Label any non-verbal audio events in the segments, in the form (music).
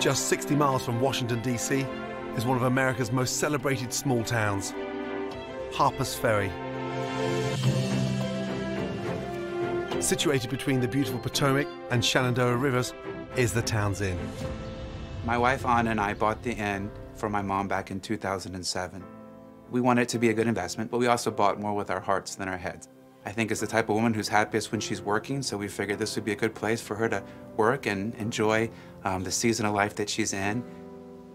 just 60 miles from Washington, D.C., is one of America's most celebrated small towns, Harper's Ferry. Situated between the beautiful Potomac and Shenandoah rivers is the town's inn. My wife Anna and I bought the inn for my mom back in 2007. We wanted it to be a good investment, but we also bought more with our hearts than our heads. I think is the type of woman who's happiest when she's working, so we figured this would be a good place for her to work and enjoy um, the season of life that she's in.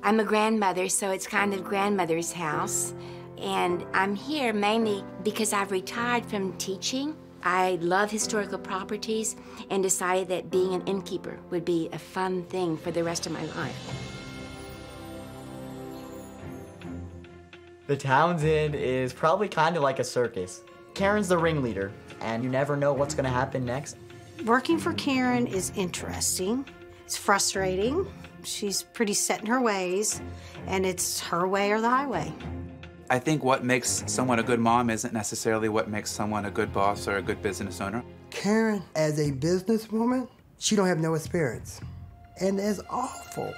I'm a grandmother, so it's kind of grandmother's house. And I'm here mainly because I've retired from teaching. I love historical properties and decided that being an innkeeper would be a fun thing for the rest of my life. The Town's Inn is probably kind of like a circus. Karen's the ringleader, and you never know what's going to happen next. Working for Karen is interesting. It's frustrating. She's pretty set in her ways, and it's her way or the highway. I think what makes someone a good mom isn't necessarily what makes someone a good boss or a good business owner. Karen, as a businesswoman, she don't have no experience. And it's awful.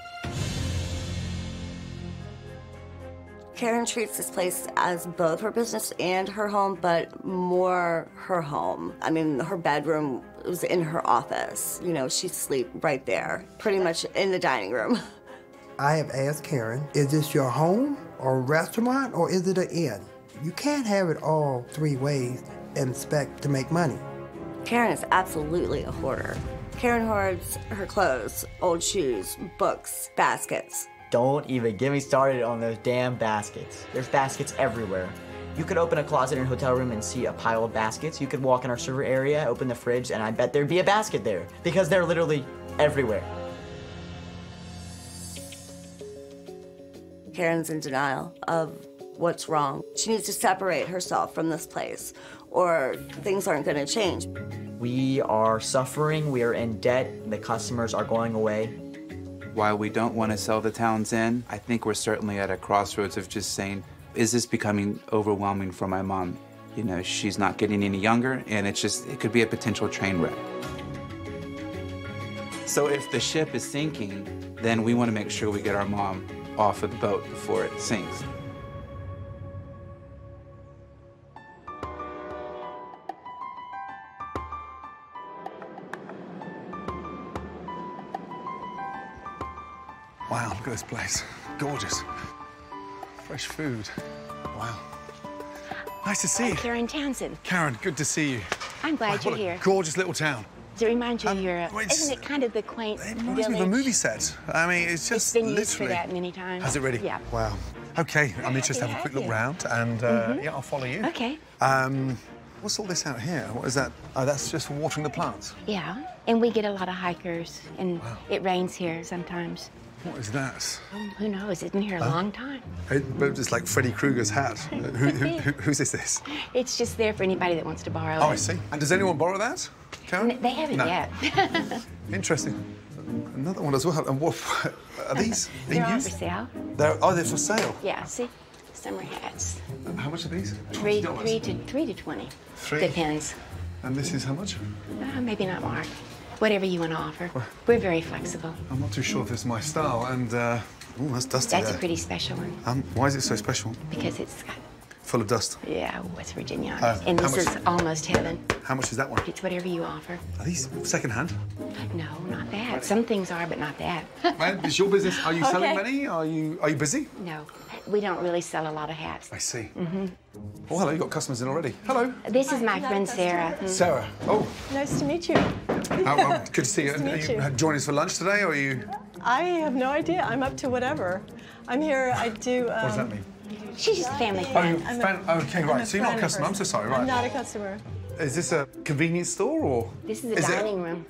Karen treats this place as both her business and her home, but more her home. I mean, her bedroom was in her office. You know, she'd sleep right there, pretty much in the dining room. (laughs) I have asked Karen, is this your home or restaurant or is it an inn? You can't have it all three ways and expect to make money. Karen is absolutely a hoarder. Karen hoards her clothes, old shoes, books, baskets. Don't even get me started on those damn baskets. There's baskets everywhere. You could open a closet in a hotel room and see a pile of baskets. You could walk in our server area, open the fridge, and I bet there'd be a basket there because they're literally everywhere. Karen's in denial of what's wrong. She needs to separate herself from this place or things aren't going to change. We are suffering, we are in debt, the customers are going away. While we don't want to sell the Town's Inn, I think we're certainly at a crossroads of just saying, is this becoming overwhelming for my mom? You know, she's not getting any younger, and it's just, it could be a potential train wreck. So if the ship is sinking, then we want to make sure we get our mom off of the boat before it sinks. Wow, look at this place. Gorgeous. Fresh food. Wow. Nice to see you. Karen Townsend. Karen, good to see you. I'm glad Wow, you're what a here. gorgeous little town. Does it remind you Um, of your, well, it's- isn't it kind of the quaint It reminds me of a movie set. I mean, it's It's just been literally. used for that many times. Has it really? Yeah. Wow. Okay, I'm interested to have a quick look Yeah. round, and uh, yeah, I'll follow you. Okay. Um, what's all this out here? What is that? Oh, that's just for watering the plants. Yeah, and we get a lot of hikers, and it rains here sometimes. What is that? Who knows? It's been here a long time. It, but it's like Freddy Krueger's hat. (laughs) who, who, who, whose is this? It's just there for anybody that wants to borrow Oh, it. I see. And does anyone borrow that? Karen? N- They haven't No. yet. (laughs) Interesting. Another one as well. And what (laughs) are these? They're for sale. They're, oh, they're for sale. Yeah, see? Summer hats. How much are these? Three, $20. three to three to twenty. Three? Depends. And this is how much? Uh, maybe not more. Whatever you want to offer. We're very flexible. I'm not too sure if it's my style. And uh, oh, that's dusty That's there. a pretty special one Um, why is it so special? because it's got Full of dust. yeah West Virginia. Uh, and this much- is almost heaven. How much is that one? It's whatever you offer. Are these second-hand? No, not that. Some things are, but not that. (laughs) Man, is your business? Are you selling Okay. many? Are you are you busy? no, we don't really sell a lot of hats. I see. Mm-hmm. Oh, hello. You got customers in already. Hello, This is my friend Sarah. Mm. Sarah. Oh, Nice to meet you. how, oh, good to see you. Nice to Are meet you you. joining us for lunch today, or are you? I have no idea. I'm up to whatever. I'm here. I do. Um, What does that mean? She's just a family Oh, friend. you're I'm a- Okay, I'm right. So you're not a friend customer. I'm so sorry. Right. I'm not a customer. Is this a convenience store or? This is a it- dining room.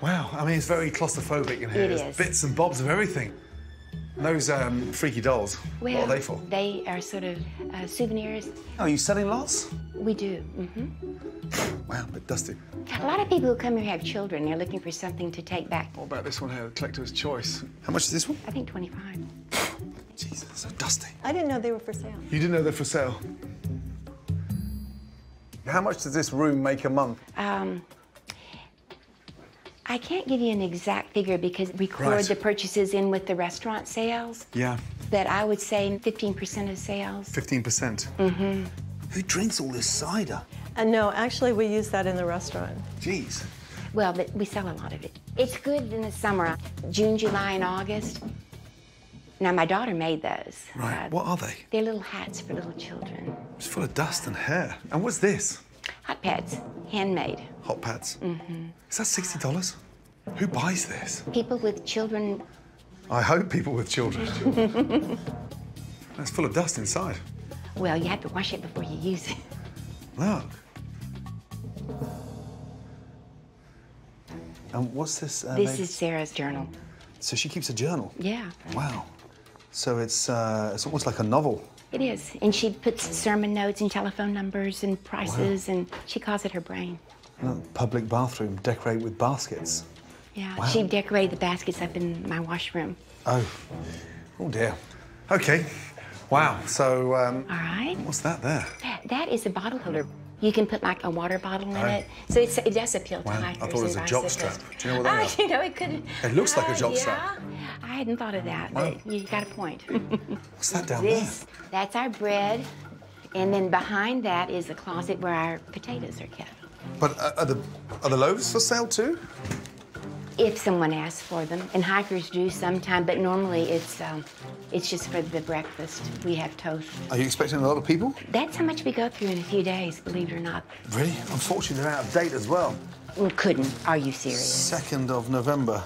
Wow. I mean, it's very claustrophobic in here. It There's is. bits and bobs of everything. Those um, freaky dolls. Well, what are they for? They are sort of uh, souvenirs. Oh, are you selling lots? We do. mm-hmm. Wow, a bit dusty. A lot of people who come here have children. They're looking for something to take back. What about this one here, the collector's choice? How much is this one? I think 25. Jesus, so dusty. I didn't know they were for sale. You didn't know they're for sale. How much does this room make a month? Um, I can't give you an exact figure because we record Right. the purchases in with the restaurant sales, Yeah, but I would say 15% of sales. 15%. Mm-hmm. Who drinks all this cider? And no, actually, we use that in the restaurant. Jeez. Well, but we sell a lot of it. It's good in the summer, June, July, and August. Now, my daughter made those. Right, Uh, what are they? They're little hats for little children. It's full of dust and hair. And what's this? Hot pads, handmade. Hot pads. Mm-hmm. Is that $60? Who buys this? People with children, I hope people with children. (laughs) That's full of dust inside. well, you have to wash it before you use it. Look. And what's this? Uh, This lady- is Sarah's journal. So she keeps a journal. Yeah, Wow. So it's uh, it's almost like a novel. It is. And she puts sermon notes and telephone numbers and prices, and she calls it her brain. Public bathroom decorate with baskets. Yeah, Wow. she decorated the baskets up in my washroom. Oh. Oh dear. Okay. Wow. So um, All right. what's that there? That is a bottle holder. You can put like a water bottle in Oh. it. So it's, it does appeal to I hikers thought it was a jock strap. Do you know what they Ah. You know, it could. It looks like a uh, jock yeah. strap. I hadn't thought of that, Wow. but you got a point. (laughs) What's that down this, that's our bread. And then behind that is the closet where our potatoes are kept. But uh, are the are the loaves for sale too? If someone asks for them, and hikers do sometime, but normally it's um, it's just for the breakfast. We have toast. Are you expecting a lot of people? That's how much we go through in a few days, believe it or not. Really? Unfortunately, they're out of date as well. We couldn't. Are you serious? Second of November.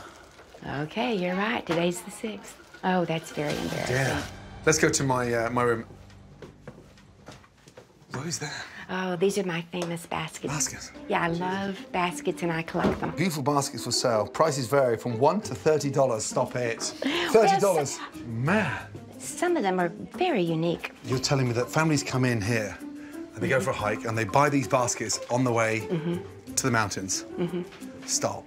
Okay, you're right. Today's the sixth. Oh, that's very embarrassing. Yeah. Let's go to my uh, my room. Who's there? Oh, these are my famous baskets. Baskets? Yeah, I love baskets and I collect them. Beautiful baskets for sale. Prices vary from one to thirty dollars. Stop it. Thirty Well, dollars. Man, Some of them are very unique. you're telling me that families come in here and they go for a hike and they buy these baskets on the way mm-hmm. to the mountains. Mm-hmm. Stop.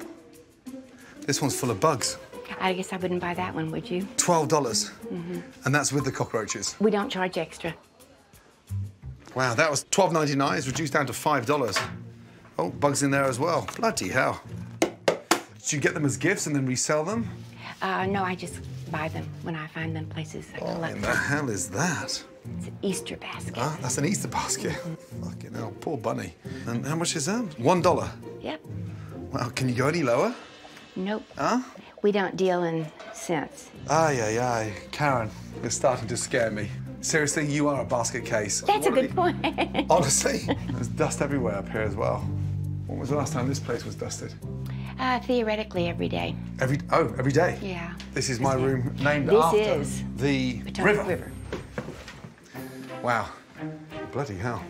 This one's full of bugs. I guess I wouldn't buy that one, would you? Twelve dollars, mm-hmm. and that's with the cockroaches. We don't charge extra. Wow, that was twelve ninety nine. It's reduced down to five dollars. Oh, bugs in there as well. Bloody hell! Did you get them as gifts and then resell them? Uh, no, I just buy them when I find them places I What in the hell is that? It's an Easter basket. Ah, that's an Easter basket. (laughs) Fucking hell, poor bunny. And how much is that? One dollar. Yep. Well, can you go any lower? Nope. Huh? We don't deal in cents. Aye, aye, aye. Karen, you're starting to scare me. Seriously, you are a basket case. That's a What are good point. (laughs) Honestly, there's dust everywhere up here as well. When was the last time this place was dusted? uh, theoretically, every day. Every oh, every day. Yeah. This is my room named This after is the Potomac river. River. Wow. Bloody hell.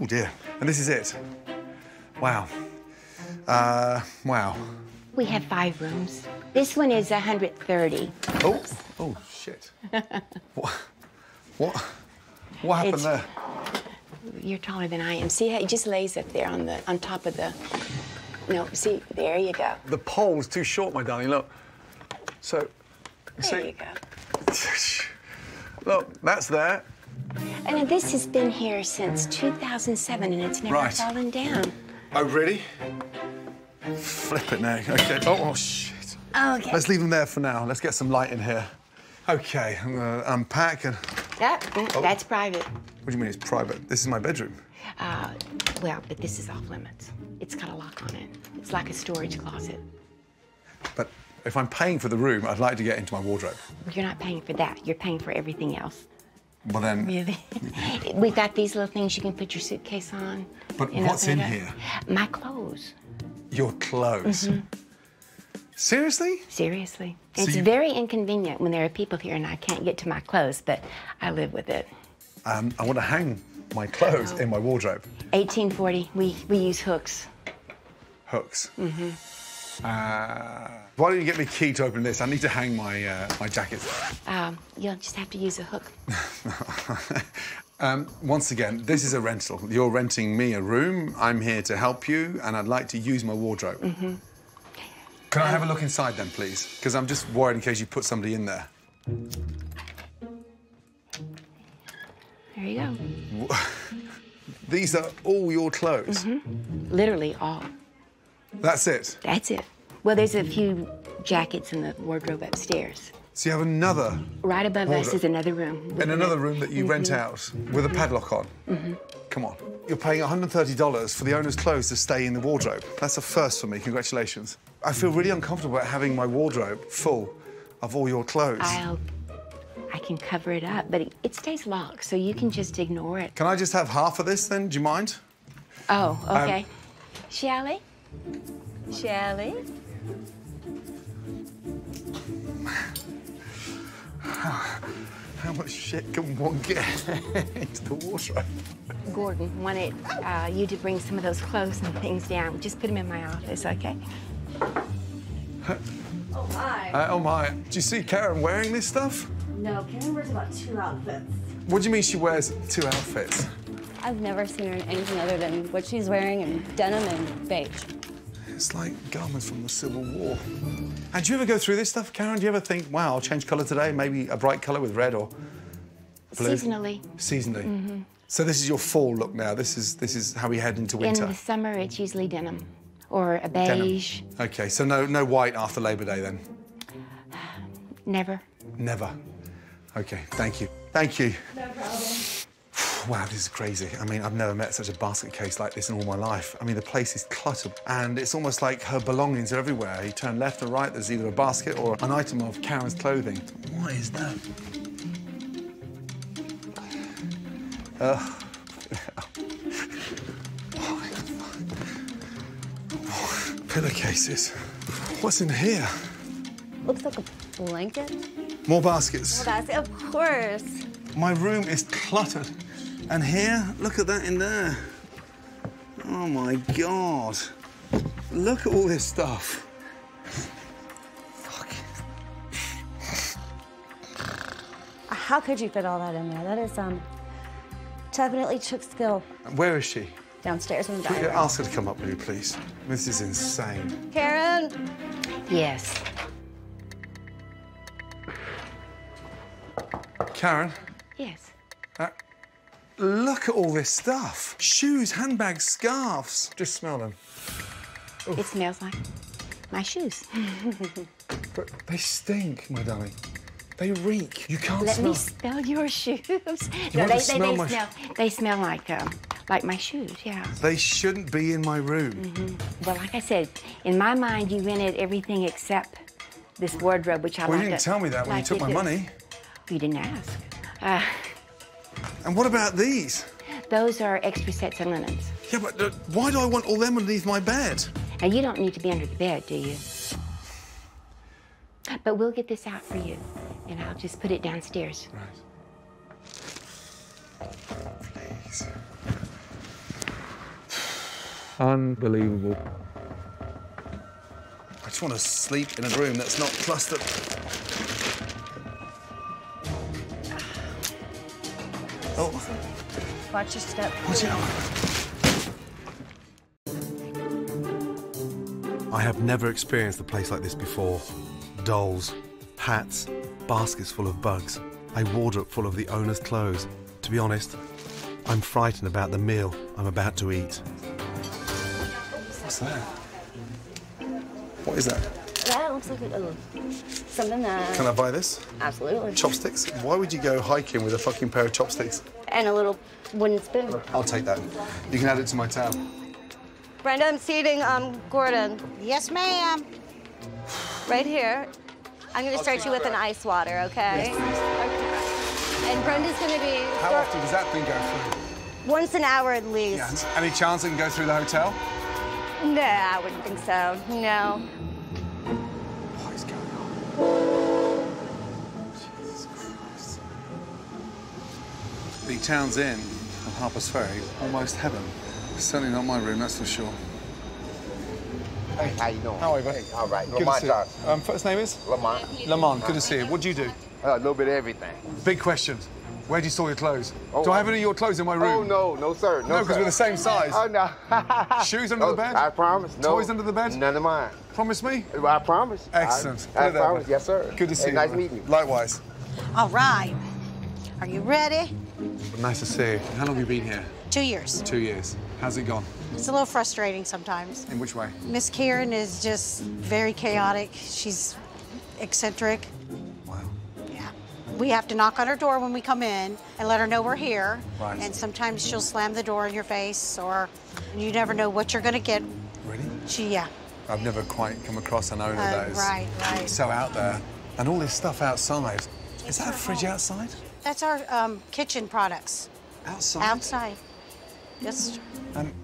Oh dear. And this is it. Wow. Uh, wow. We have five rooms. This one is 130. Oh, oh shit. (laughs) what? What? What happened It's- there? You're taller than I am. See how it just lays up there on the on top of the. No, see, there you go. The pole's too short, my darling. Look. So, you There see, you go. (laughs) look, that's there. And this has been here since 2007, and it's never Right. fallen down. Oh, really? Flip it now. Okay. Oh, oh, shit. Okay. Let's leave them there for now. Let's get some light in here. Okay, I'm gonna unpack and. That, mm, That's private. What do you mean it's private? This is my bedroom. Uh, well, but this is off limits. It's got a lock on it. It's like a storage closet. But if I'm paying for the room, I'd like to get into my wardrobe. You're not paying for that. You're paying for everything else. Well then. Really? (laughs) We've got these little things you can put your suitcase on. But what's in up. here? My clothes. Your clothes. Seriously? Seriously. So it's you- very inconvenient when there are people here and I can't get to my clothes, but I live with it. Um, I want to hang my clothes in my wardrobe. 1840, we, we use hooks. Hooks. Mm-hmm. Uh, why don't you get me a key to open this? I need to hang my uh, my jackets. Um, you'll just have to use a hook. (laughs) um, once again, this is a rental. You're renting me a room. I'm here to help you, and I'd like to use my wardrobe. Mm-hmm. Can I have a look inside then, please? Because I'm just worried in case you put somebody in there. There you go. (laughs) These are all your clothes. Mm-hmm. Literally all. That's it. That's it. Well, there's a few jackets in the wardrobe upstairs. So you have another Right above us is another room. in another room that you rent out with a padlock on. Come on. You're paying $130 for the owner's clothes to stay in the wardrobe. That's a first for me. Congratulations. I feel really uncomfortable about having my wardrobe full of all your clothes. I'll, I can cover it up, but it, it stays locked, so you can just ignore it. Can I just have half of this then? Do you mind? Oh, Um, okay. Shelley? Shelley? How much shit can one get (laughs) into the wardrobe? Gordon wanted uh, you to bring some of those clothes and things down. Just put them in my office, okay? Oh Uh, oh my. Do you see Karen wearing this stuff? No, Karen wears about two outfits. What do you mean she wears two outfits? I've never seen her in anything other than what she's wearing in denim and beige. It's like garments from the Civil War. And do you ever go through this stuff, Karen? Do you ever think, wow, I'll change colour today, maybe a bright colour with red or blue? Seasonally. Seasonally. Mm-hmm. So this is your fall look now. This is this is how we head into winter. In the summer, it's usually denim or a Denim. beige. Okay, so no no white after Labor Day then. Never. Never. Okay, thank you. Thank you. Wow, this is crazy. I mean, I've never met such a basket case like this in all my life. I mean, the place is cluttered, and it's almost like her belongings are everywhere. You turn left or right, there's either a basket or an item of Karen's clothing. What is that? Ugh. (laughs) Pillowcases. What's in here? Looks like a blanket. More baskets. That's of course. My room is cluttered. And here, look at that in there. Oh my God. Look at all this stuff. Fuck. How could you fit all that in there? That is um definitely Chuck's skill. Where is she? Downstairs in the Can dining room. ask her to come up with you, please? This is insane. Karen, Yes. Karen, Yes. Look at all this stuff. Shoes, handbags, scarves. Just smell them. It smells like my shoes. (laughs) But they stink, my darling. They reek. You can't smell Let smell. me smell your (laughs) shoes. no, want they, they, smell they my- smell. They smell like um, like my shoes. Yeah. They shouldn't be in my room. Well, like I said, in my mind, you rented everything except this wardrobe, which I Well, you didn't to- tell me that when you took my money. You didn't ask. Uh, (laughs) And what about these? those are extra sets of linens. Yeah, but uh, why do I want all them underneath my bed? Now, you don't need to be under the bed, do you? But we'll get this out for you, and I'll just put it downstairs. Please. Unbelievable. I just want to sleep in a room that's not clustered. Oh, watch your step. watch out. I have never experienced a place like this before. Dolls, hats, baskets full of bugs, a wardrobe full of the owner's clothes. To be honest, I'm frightened about the meal I'm about to eat. What's that? What is that? That looks like a, something that Can I buy this? absolutely. Chopsticks? Why would you go hiking with a fucking pair of chopsticks? And a little wooden spoon. I'll take that. You can add it to my tab. Brenda, I'm seating um Gordon Yes, ma'am. right here. I'm gonna start you with an ice water, okay? And Brenda's gonna be How often does that thing go through? once an hour at least. Any chance it can go through the hotel? Nah, I wouldn't think so. No. The town's inn on Harper's Ferry, almost heaven. Certainly not my room, that's for sure. Hey, how you doing? How are you, bud? Hey, all right. Good to Lamont see you. Johnson. Um, first name is? Lamont. Lamont, good to see you. What do you do? Uh, a little bit of everything. Big question. Where do you store your clothes? Oh, do I have any of your clothes in my room? Oh, room? no, no, sir. No, No, because sir. we're the same size. Oh, no. Shoes under Oh, the bed? I promise. No. Toys under the bed? None of mine. Promise me? I promise. Excellent. I, Put I it there, promise. Yes, sir. Good to see Hey, you. Nice meeting you. Likewise. All right. Are you ready? Nice to see you. How long have you been here? Two years. Two years. How's it gone? It's a little frustrating sometimes. In which way? Miss Karen is just very chaotic. She's eccentric. Wow. Yeah. We have to knock on her door when we come in and let her know we're here. Right. And sometimes she'll slam the door in your face or you never know what you're gonna get. Really? She, yeah. I've never quite come across an owner Uh, that is right, right. so out there. And all this stuff outside. Is that a fridge home. outside? That's our um, kitchen products. Outside? Outside. Yes. And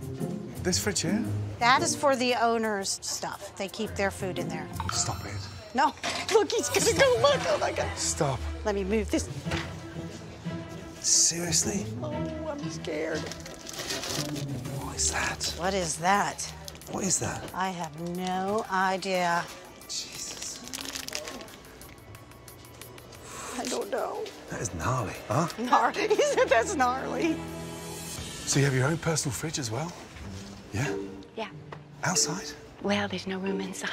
this fridge here? That is for the owner's stuff. They keep their food in there. Stop it. No, (laughs) look, he's gonna go look. Oh my God. Stop. Let me move this. Seriously? Oh, I'm scared. What is that? What is that? What is that? I have no idea. I don't know. That is gnarly. Huh? Gnarly. (laughs) He said that's gnarly. So you have your own personal fridge as well? Yeah? Yeah. Outside? Well, there's no room inside.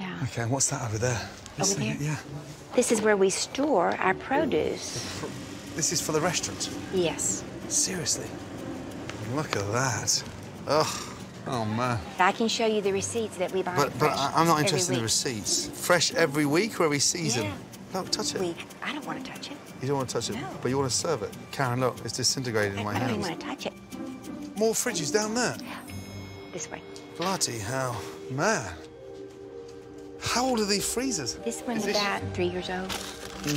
Yeah. Okay, and what's that over there? This Over thing- there? Yeah. This is where we store our produce. This is for the restaurant. Yes. Seriously? Look at that. Ugh. Oh, man. I can show you the receipts that we buy. But, but fresh I- I'm not interested in the receipts. Fresh every week or every season? Yeah. No, touch it. Week. I don't want to touch it. You don't want to touch it, No. but you want to serve it. Karen, look, it's disintegrated I, in my hands. I don't even want to touch it. More fridges down there. This way. Bloody hell. Man. How old are these freezers? This one's this- about three years old.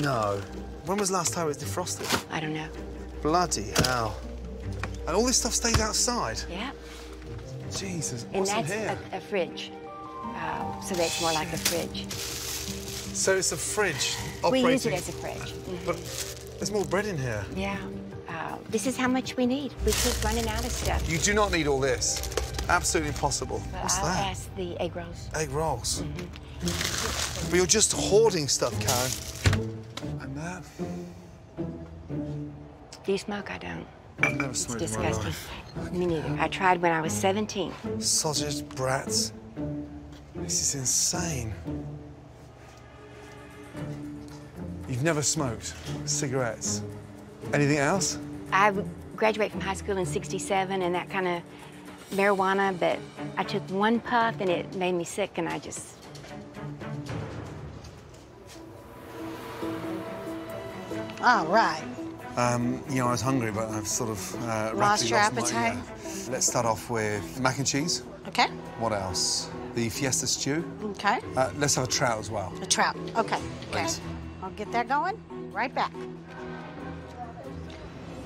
No. When was the last time it was defrosted? I don't know. Bloody hell. And all this stuff stays outside? Yeah. Jesus, And what's in that's here? a, a fridge. Uh, so that's more like a fridge. So it's a fridge We operating... use it as a fridge. Mhm. But there's more bread in here. Yeah. Uh, this is how much we need. We keep running out of stuff. You do not need all this. Absolutely impossible. But What's I'll that? ask the egg rolls. Egg rolls. Mm-hmm. But you're just hoarding stuff, Karen. And that? Do you smoke? I don't. I've never It's smoked my disgusting. Me neither. I tried when I was 17. Sausage, brats. This is insane. You've never smoked cigarettes. Anything else? I graduated from high school in 67 and that kind of marijuana, but I took one puff and it made me sick and I just. All right. Um, you know, I was hungry, but I've sort of uh, Lost rapidly your lost my- appetite? yeah. Let's start off with mac and cheese. Okay. What else? The fiesta stew. Okay. Uh, let's have a trout as well. A trout. Okay. Okay. I'll get that going. Right back.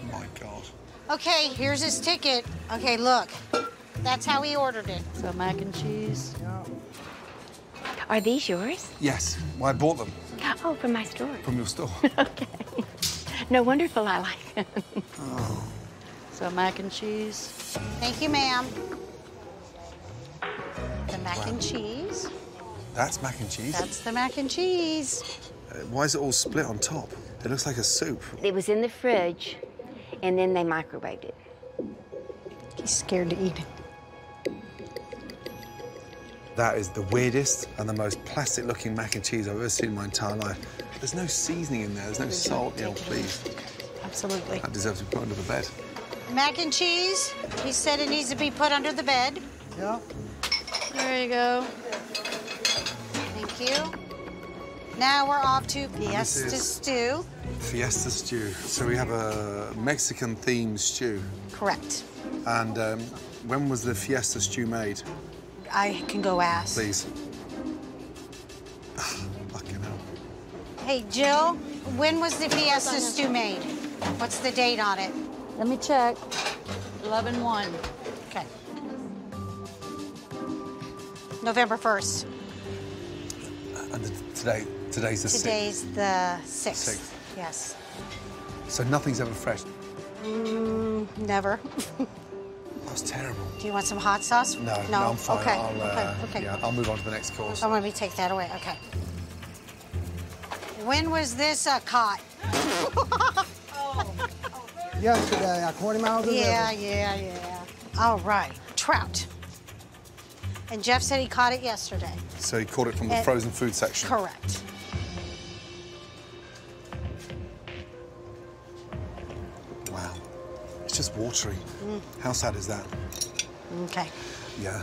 My God. Okay, here's his ticket. Okay, look. That's how he ordered it. So mac and cheese. Yeah. Are these yours? Yes. Well, I bought them Oh, from my store. from your store. (laughs) okay. No, wonderful. I like them. oh. So mac and cheese. Thank you, ma'am. The mac and cheese. That's mac and cheese. That's the mac and cheese. Uh, why is it all split on top? It looks like a soup. It was in the fridge, and then they microwaved it. He's scared to eat it. That is the weirdest and the most plastic-looking mac and cheese I've ever seen in my entire life. There's no seasoning in there. There's no salt. You know, please. Absolutely. That deserves to be put under the bed. Mac and cheese. He said it needs to be put under the bed. Yeah. There you go. Thank you. Now we're off to Fiesta Stew. Fiesta stew. So we have a Mexican-themed stew. Correct. And um, when was the Fiesta stew made, I can go ask. please? (sighs) Fucking hell. Hey, Jill, when was the Fiesta Stew made? What's the date on it? Let me check. 11-1. Okay. November 1st. And the, today, today's the Today's the 6th. Sixth. Yes. So nothing's ever fresh. Mm, never. (laughs) That's terrible. Do you want some hot sauce? No, no, I'm fine. Okay. I'll, uh, okay. Okay. Yeah, I'll move on to the next course. Oh, let me take that away. Okay. When was this uh, caught? (laughs) Yesterday, at 20 miles an Yeah, hour. yeah, yeah. All right. Trout. And Jeff said he caught it yesterday. So he caught it from the And- frozen food section. Correct. Wow. It's just watery. Mm. How sad is that? Okay. Yeah.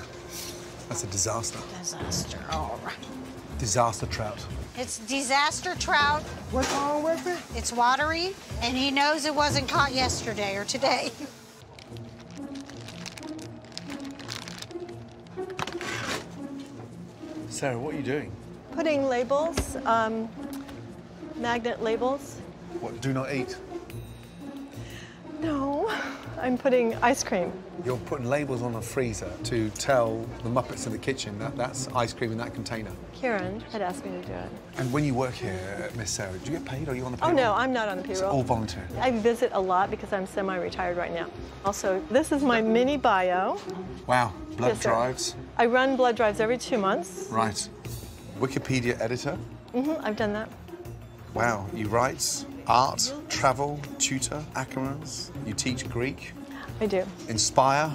That's a disaster. Disaster. All right. Disaster trout. It's disaster trout. What's wrong with it? It's watery, and he knows it wasn't caught yesterday or today. (laughs) Sarah, what are you doing? Putting labels, um, magnet labels. What, do not eat? No, I'm putting ice cream. You're putting labels on a freezer to tell the Muppets in the kitchen that that's ice cream in that container. Karen had asked me to do it. And when you work here, Miss Sarah, do you get paid? Or are you on the Oh payroll? no, I'm not on the It's payroll. all volunteer. I visit a lot because I'm semi-retired right now. Also, this is my mini bio. Wow. Blood Yes, sir. I run blood drives every two months. Right. Wikipedia editor. Mm-hmm, I've done that. Wow. You write art, travel, tutor, Ackermans. You teach Greek. I do. Inspire,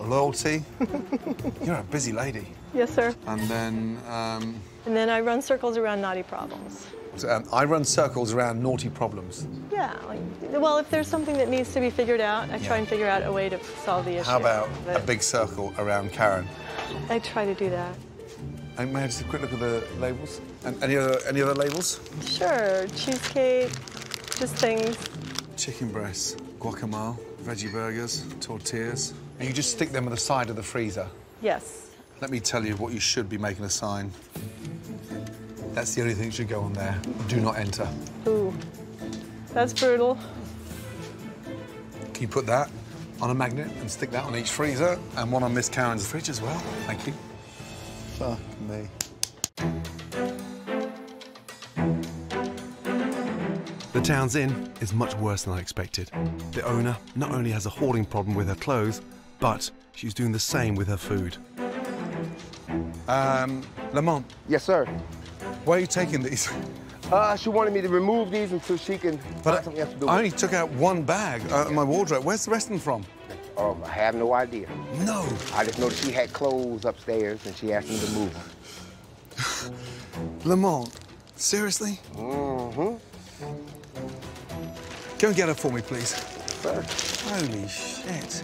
loyalty. (laughs) You're a busy lady. Yes, sir. And then um, And then I run circles around naughty problems. Um, I run circles around naughty problems. Yeah, like, well, if there's something that needs to be figured out, I try and figure out a way to solve the issue. How about a big circle around Karen? I try to do that. And may I just have a quick look at the labels? And any other any other labels? Sure, cheesecake, just things. Chicken breasts, guacamole, veggie burgers, tortillas. And you just stick them at the side of the freezer. Yes. Let me tell you what you should be making a sign. That's the only thing that should go on there. Do not enter. Ooh, that's brutal. Can you put that on a magnet and stick that on each freezer and one on Miss Karen's fridge as well? Thank you. Fuck me. The town's inn is much worse than I expected. The owner not only has a hoarding problem with her clothes, but she's doing the same with her food. Um, Lamont. Yes, sir. Why are you taking these? Uh, she wanted me to remove these until she can find But something else to do. I only took out one bag uh, in my wardrobe. Where's the rest of them from? Um, I have no idea. No. I just know that she had clothes upstairs and she asked me to move them. (sighs) Lamont, seriously? Mm-hmm. Go and get her for me, please. Sir. Holy shit.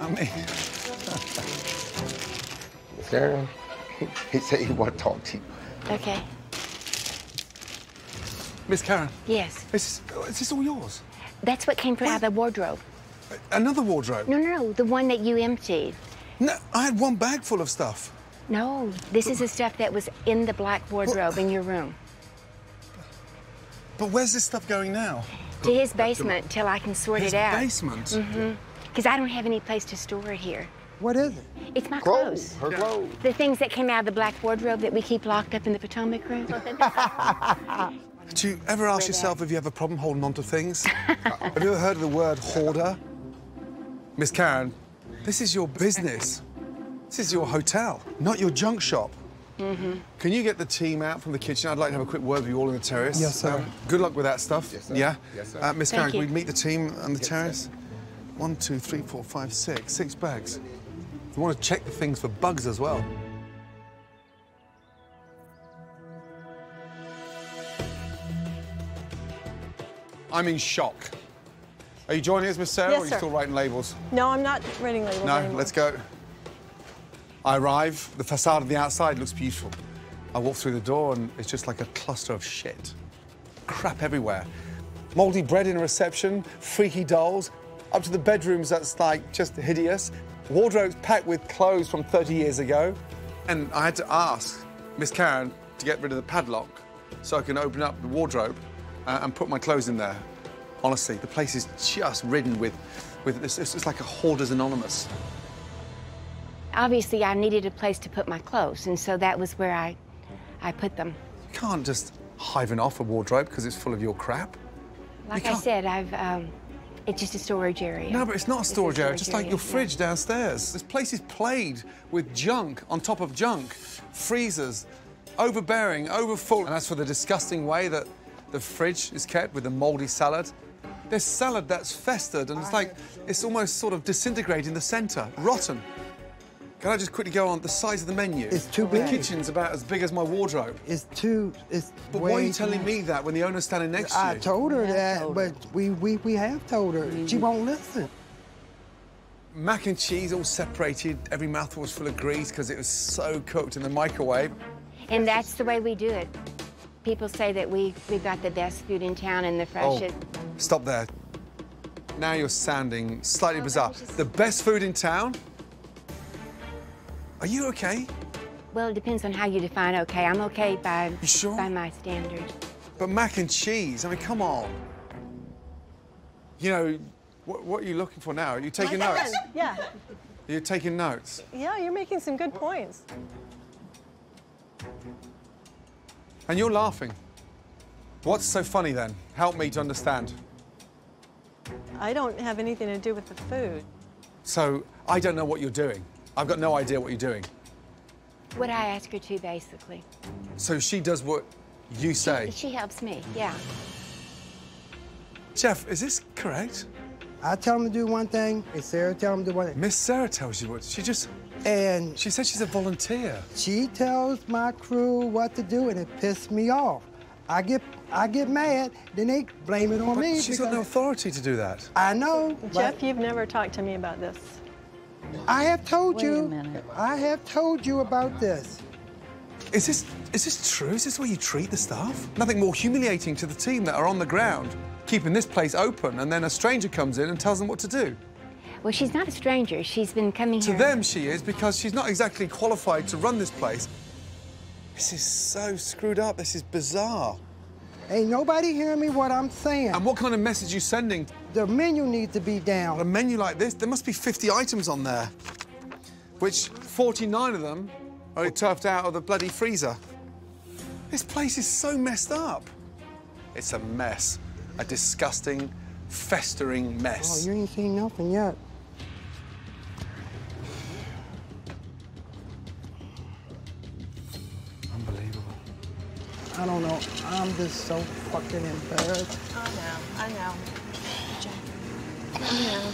I mean, Miss Karen, (laughs) he said he want to talk to you. Okay. Miss Karen, Yes. is, is this all yours? That's what came from out of the wardrobe. Another wardrobe? No, no, no. The one that you emptied. No, I had one bag full of stuff. No, this is the stuff that was in the black wardrobe in your room. But where's this stuff going now? To his basement till I can sort His it out. basement? Mm-hmm. Because I don't have any place to store it here. What is it? It's my Clothes, clothes. her clothes. The things that came out of the black wardrobe that we keep locked up in the Potomac room. (laughs) Do you ever ask yourself if you have a problem holding on to things? (laughs) have you ever heard of the word hoarder? Miss Karen, this is your business. This is your hotel, not your junk shop. mm-hmm. Can you get the team out from the kitchen? I'd like to have a quick word with you all in the terrace. Yes, sir. Um, good luck with that stuff. Yes, sir. Yeah? Yes, sir. Uh, Miss Thank Karen, can you. we meet the team on the terrace? One, two, three, four, five, six. Six bags. You want to check the things for bugs as well. I'm in shock. Are you joining us, Miss Sarah, Yes, or are you sir. still writing labels? No, I'm not writing labels No, anymore. let's go. I arrive, the facade of the outside looks beautiful. I walk through the door and it's just like a cluster of shit. Crap everywhere. Mouldy bread in a reception, freaky dolls, up to the bedrooms that's like just hideous. Wardrobes packed with clothes from 30 years ago. And I had to ask Miss Karen to get rid of the padlock so I can open up the wardrobe uh, and put my clothes in there. Honestly, the place is just ridden with, with it's, it's like a hoarders anonymous. Obviously, I needed a place to put my clothes, and so that was where I, I put them. You can't just hiven off a wardrobe because it's full of your crap. Like I said, I've, um, it's just a storage area. No, but it's not a It's storage area, just like your yeah. fridge downstairs. This place is plagued with junk on top of junk, freezers, overbearing, overfull. And as for the disgusting way that the fridge is kept with the mouldy salad, there's salad that's festered and it's like, it's almost sort of disintegrating in the centre, rotten. Can I just quickly go on the size of the menu? It's too big. The kitchen's about as big as my wardrobe. It's too. It's. But why are you telling me that when the owner's standing next to you? I told her that, but we, we we have told her. She mm. won't listen. Mac and cheese all separated. Every mouthful was full of grease because it was so cooked in the microwave. And that's the way we do it. People say that we, we've got the best food in town and the freshest. Oh, freshest. stop there. Now you're sounding slightly oh, bizarre. The best food in town? Are you okay? Well, it depends on how you define okay. I'm okay by, sure? by my standards. But mac and cheese, I mean, come on. You know, what, what are you looking for now? Are you taking notes? friend, Yeah. (laughs) You're taking notes. Yeah, you're making some good points. And you're laughing. What's so funny then? Help me to understand. I don't have anything to do with the food. So, I don't know what you're doing. I've got no idea what you're doing. What I ask her to, basically. So she does what you say. She helps me, yeah. Jeff, is this correct? I tell them to do one thing, and Sarah tell them to do one thing. Miss Sarah tells you what. She just. And She said she's a volunteer. she tells my crew what to do, and it pisses me off. I get I get mad, then they blame it on But me. she's got no authority to do that. I know, but Jeff, you've never talked to me about this. I have told Wait a you. minute. I have told you about this. Is this is this true? Is this the way you treat the staff? Nothing more humiliating to the team that are on the ground, keeping this place open, and then a stranger comes in and tells them what to do. Well, she's not a stranger. She's been coming To here. them, she is because she's not exactly qualified to run this place. This is so screwed up. This is bizarre. Ain't nobody hearing me what I'm saying. And what kind of message are you sending? the menu needs to be down. A menu like this, there must be 50 items on there, which 49 of them are turfed out of the bloody freezer. This place is so messed up. It's a mess. A disgusting, festering mess. Oh, you ain't seen nothing yet. I don't know. I'm just so fucking embarrassed. I know, I know. I know.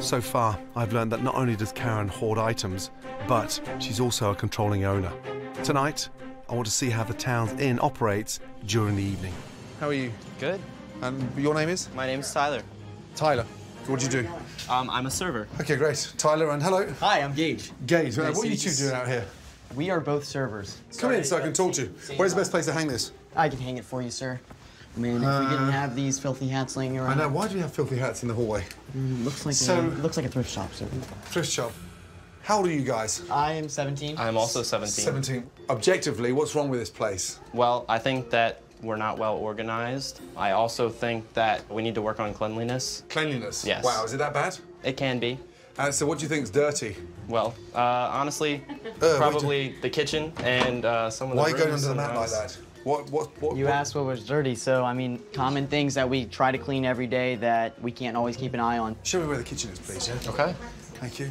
So far, I've learned that not only does Karen hoard items, but she's also a controlling owner. Tonight, I want to see how the town's inn operates during the evening. How are you? Good. And your name is? My name is Tyler. Tyler. What do you do? Um, I'm a server. Okay, great. Tyler, and hello. Hi, I'm Gage. Gage, uh, Nice what are you two doing out here? We are both servers. Come in so I can talk to you. Where's the best place to hang this? I can hang it for you, sir. I mean, if we didn't have these filthy hats laying around. I know. Why do you have filthy hats in the hallway? Mm, looks like So- a, looks like a thrift shop, sir. Thrift shop. How old are you guys? I am 17. I'm also 17. 17. Objectively, what's wrong with this place? Well, I think that we're not well organized. I also think that we need to work on cleanliness. Cleanliness. Yes. Wow, is it that bad? It can be. Uh, so what do you think is dirty? Well, uh, honestly, Uh, probably the kitchen and uh, some of the Why are you going under the mat like that? What, what, what? You what- asked what was dirty, so I mean, common things that we try to clean every day that we can't always keep an eye on. Show me where the kitchen is, please. Yeah? Okay. Thank you.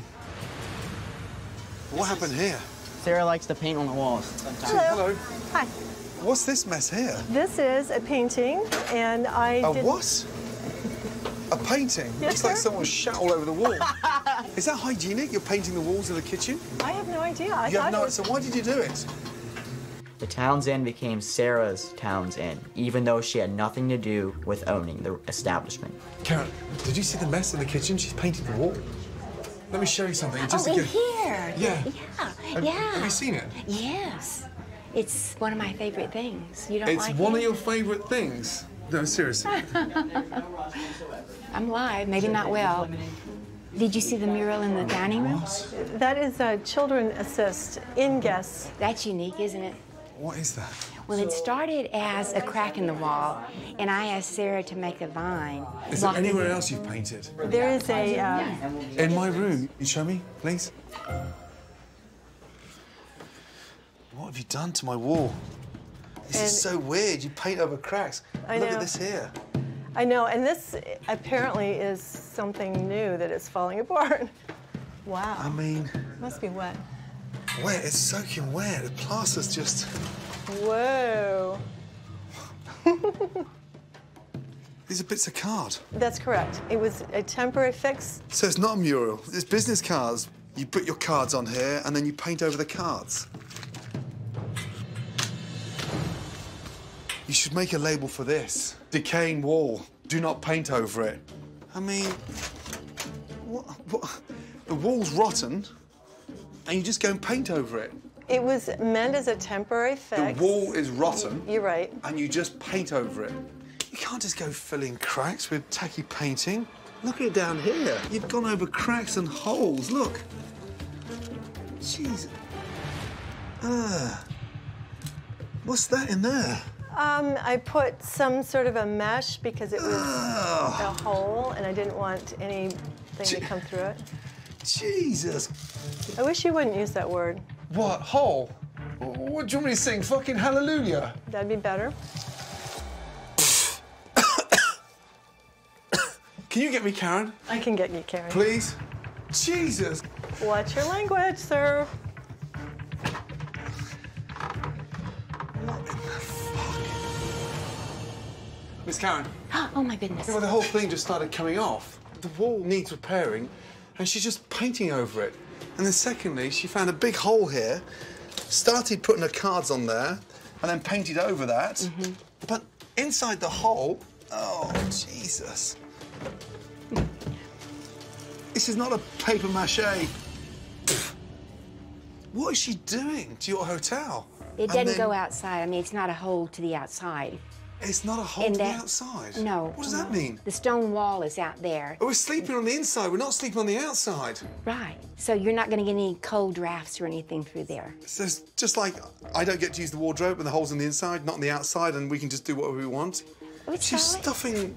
What happened here? Sarah likes to paint on the walls sometimes. Hello. Hi. What's this mess here? This is a painting, and I A did. what? A painting? Yes, Looks like sir. someone shat all over the wall. (laughs) is that hygienic? You're painting the walls of the kitchen? I have no idea. I you thought have no. it was. So why did you do it? The Town's Inn became Sarah's Town's Inn, even though she had nothing to do with owning the establishment. Karen, did you see the mess in the kitchen? She's painted the wall. Let me show you something. Just oh, to in give- here. Yeah. Yeah. Have, yeah. have you seen it? Yes. It's one of my favorite things. You don't It's like one it? of your favourite things. No, seriously. I'm live, maybe not well. Did you see the mural in the dining room? What? That is a children assist in guests. That's unique, isn't it? What is that? Well, it started as a crack in the wall, and I asked Sarah to make a vine. Is there Walked in- anywhere else you've painted? There is a. Um, In my room. You show me, please. What have you done to my wall? This is so weird. You paint over cracks. I Look know. at this here. I know, and this apparently is something new that is falling apart. (laughs) Wow. I mean, It Must be wet. wet. It's soaking wet. The plaster's just. Whoa. (laughs) These are bits of card. That's correct. It was a temporary fix. So it's not a mural. It's business cards. You put your cards on here and then you paint over the cards. You should make a label for this. Decaying wall. Do not paint over it. I mean, what, what? The wall's rotten and you just go and paint over it. It was meant as a temporary The wall is rotten You're right. and you just paint over it. You can't just go filling cracks with tacky painting. Look at it down here. You've gone over cracks and holes. Look. Jeez. Ah. What's that in there? Um, I put some sort of a mesh because it was Ugh. a hole and I didn't want anything to come through it. Jesus. I wish you wouldn't use that word. What? Hole? What do you want me to sing? Fucking hallelujah. That'd be better. (coughs) Can you get me Karen? I can get you, Karen. Please? Jesus. Watch your language, sir. Miss Karen. (gasps) Oh my goodness. Well, the whole thing just started coming off. The wall needs repairing, and she's just painting over it. And then secondly, she found a big hole here, started putting her cards on there, and then painted over that. Mm-hmm. But inside the hole, oh, Jesus. This is not a paper mache. (sighs) What is she doing to your hotel? It And doesn't then- go outside. I mean, it's not a hole to the outside. It's not a hole to the that- outside? No. What does that mean? The stone wall is out there. Oh, we're sleeping on the inside. We're not sleeping on the outside. Right. So you're not going to get any cold drafts or anything through there. So it's just like I don't get to use the wardrobe and the holes on the inside, not on the outside, and we can just do whatever we want. Oh, it's She's solid. stuffing.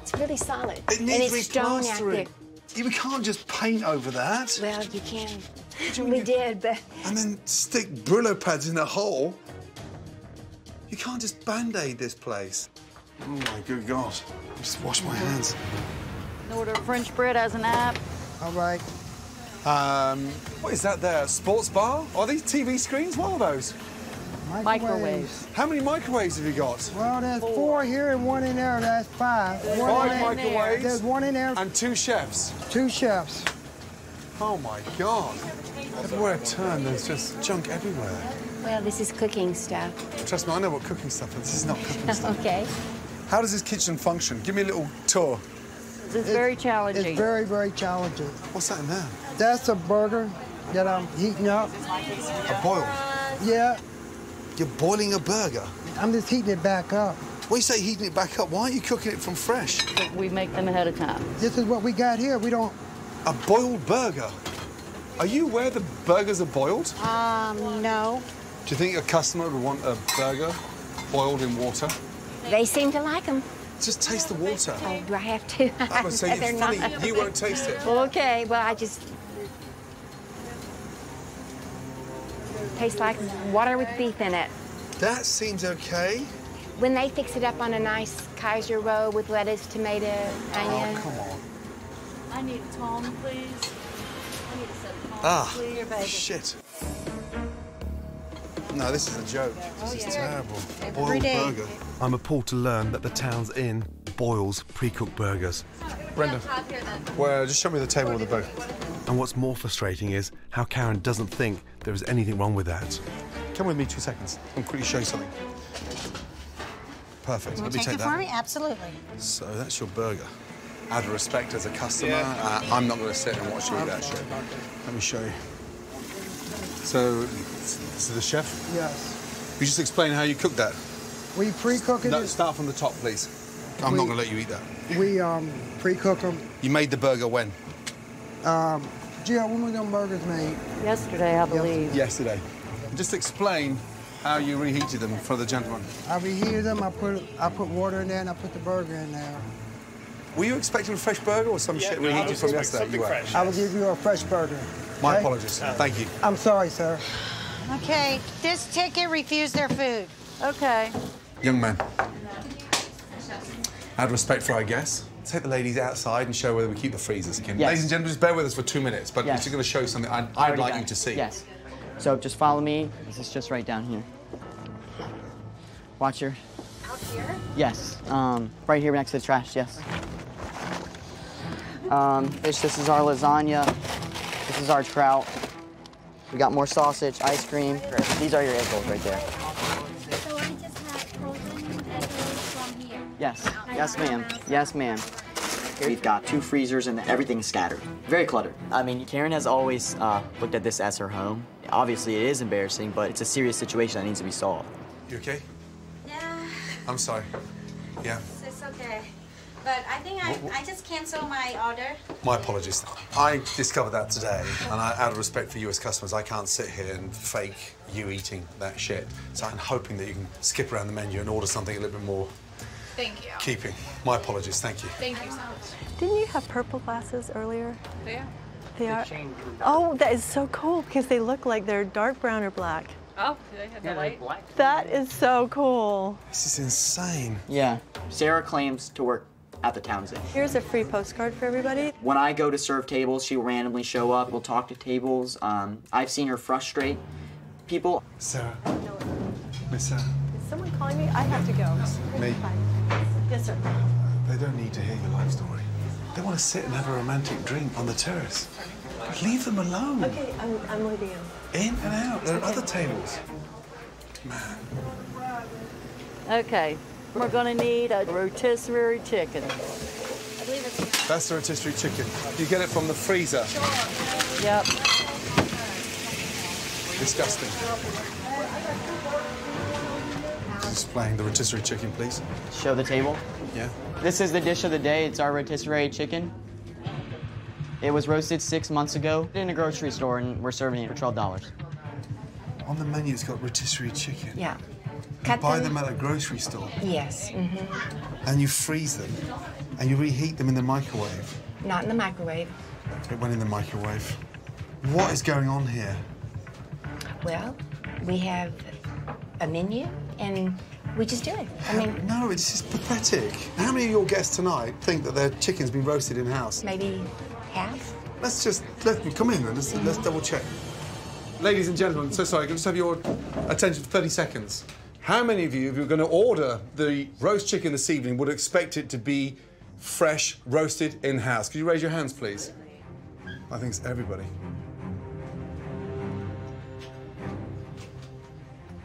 It's really solid. It and needs it's stone out there. replastering. We can't just paint over that Well, you can. We did, but and then stick Brillo pads in a hole. You can't just band-aid this place. Oh my good God! Just wash my hands. Order French bread as an app. All right. Um, what is that there? Sports bar? Are these TV screens? What are those? Microwaves. How many microwaves have you got? Well, there's four here and one in there. That's five. One Five in there. microwaves. There's one in there. And two chefs. Two chefs. Oh my God! Everywhere I turn, there's just junk everywhere. Well, this is cooking stuff. Trust me, I know what cooking stuff is. This is not (laughs) cooking stuff. okay. How does this kitchen function? Give me a little tour. It's very challenging. It's very, very challenging. What's that in there? That's a burger that I'm heating up. A boil. Yeah, You're boiling a burger. I'm just heating it back up. When you say heating it back up, why aren't you cooking it from fresh? We make them ahead of time. This is what we got here. We don't. A boiled burger. Are you aware the burgers are boiled? Um, no. Do you think a customer would want a burger boiled in water? They seem to like them. Just taste the water. Oh, do I have to? I would say (laughs) They're it's funny. not. You won't taste it. Okay. Well, I just tastes like water with beef in it. That seems okay. When they fix it up on a nice Kaiser roll with lettuce, tomato, onion. Oh, come on. I need a tom, please. I need a set of tongs, Ah, please. shit. No, this is a joke. This is terrible. Every Boiled day. burger. I'm appalled to learn that the town's inn boils pre-cooked burgers. Brenda, well, just show me the table with the boat. And what's more frustrating is how Karen doesn't think there is anything wrong with that. Come with me two seconds. I'm quickly show you something. Perfect. Let me take take it for me? Absolutely. So that's your burger. Out of respect as a customer, uh, I'm not going to sit and watch you eat that shit. Let me show you. So, this is the chef. Yes. You just explain how you cook that. We pre-cook it. No, start from the top, please. I'm not going to let you eat that. We um pre-cook them. You made the burger when? Um, Jill, when were them burgers made? Yesterday, I believe. Yesterday. Just explain how you reheated them for the gentleman. I reheated them. I put I put water in there and I put the burger in there. Were you expecting a fresh burger or some shit reheated from yesterday? You were. I will give you a fresh burger. My okay? apologies. Thank you. I'm sorry, sir. Okay, this ticket refused their food. Okay. Young man. Out of respect for our guests, take the ladies outside and show whether we keep the freezers. Kim. Yes. Ladies and gentlemen, just bear with us for two minutes, but Yes. we're just going to show you something I'd, I'd like you to see. Yes. So just follow me. This is just right down here. Watch your. Out here? Yes. Um, right here next to the trash. Yes. Um, fish. This is our lasagna. This is our trout. We got more sausage, ice cream. These are your egg rolls right there. So I just have frozen egg rolls from here. Yes. Yes, ma'am. Yes, ma'am. We've got two freezers and everything's scattered. Very cluttered. I mean, Karen has always uh, looked at this as her home. Obviously, it is embarrassing, but it's a serious situation that needs to be solved. You okay? Yeah, I'm sorry. Yeah. It's okay. But I think I, I just cancel my order. My apologies. I discovered that today, and I, out of respect for you as customers, I can't sit here and fake you eating that shit. So I'm hoping that you can skip around the menu and order something a little bit more Thank you. keeping. My apologies. Thank you. Thank you so much. Didn't you have purple glasses earlier? They. They are. Oh, that is so cool because they look like they're dark brown or black. Oh, do they have the light? That is so cool. This is insane. Yeah. Sarah claims to work at the Townsend. Here's a free postcard for everybody. When I go to serve tables, she'll randomly show up. We'll talk to tables. Um, I've seen her frustrate people. Sarah. Miss Sarah. Is someone calling me? I have to go. Me. Yes, sir. They don't need to hear your life story. They want to sit and have a romantic drink on the terrace. Leave them alone. Okay, I'm, I'm leaving him. In and out. There are other tables. Man. Okay, we're gonna need a rotisserie chicken. That's the rotisserie chicken. You get it from the freezer. Yep. Disgusting. Displaying the rotisserie chicken, please. Show the table. Yeah. This is the dish of the day. It's our rotisserie chicken. It was roasted six months ago in a grocery store, and we're serving it for twelve dollars. On the menu, it's got rotisserie chicken. Yeah. You Cut buy them- them at a grocery store Yes. hmm and you freeze them and you reheat them in the microwave. Not in the microwave. It went in the microwave. What is going on here? Well, we have a menu and we just do it. I mean, No, it's just pathetic. How many of your guests tonight think that their chicken's been roasted in house? maybe half. Let's just let me come in and let's, let's double check. Ladies and gentlemen, so sorry, can I just have your attention for 30 seconds? How many of you, if you're going to order the roast chicken this evening, would expect it to be fresh, roasted in house? Could you raise your hands, please? I think it's everybody.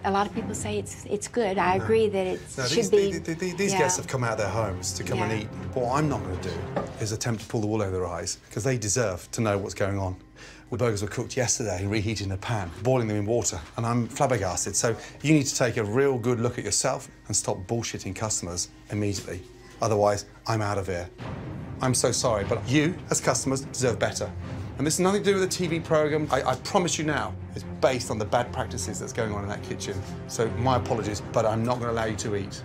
A lot of people say it's it's good. I agree that it No, should these, be. the- the- the- these yeah. guests have come out of their homes to come and eat. What I'm not going to do is attempt to pull the wool over their eyes because they deserve to know what's going on. The burgers were cooked yesterday, reheated in a pan, boiling them in water, and I'm flabbergasted. So you need to take a real good look at yourself and stop bullshitting customers immediately. Otherwise, I'm out of here. I'm so sorry, but you, as customers, deserve better. And this has nothing to do with the TV program. I, I promise you now, it's based on the bad practices that's going on in that kitchen. So my apologies, but I'm not going to allow you to eat.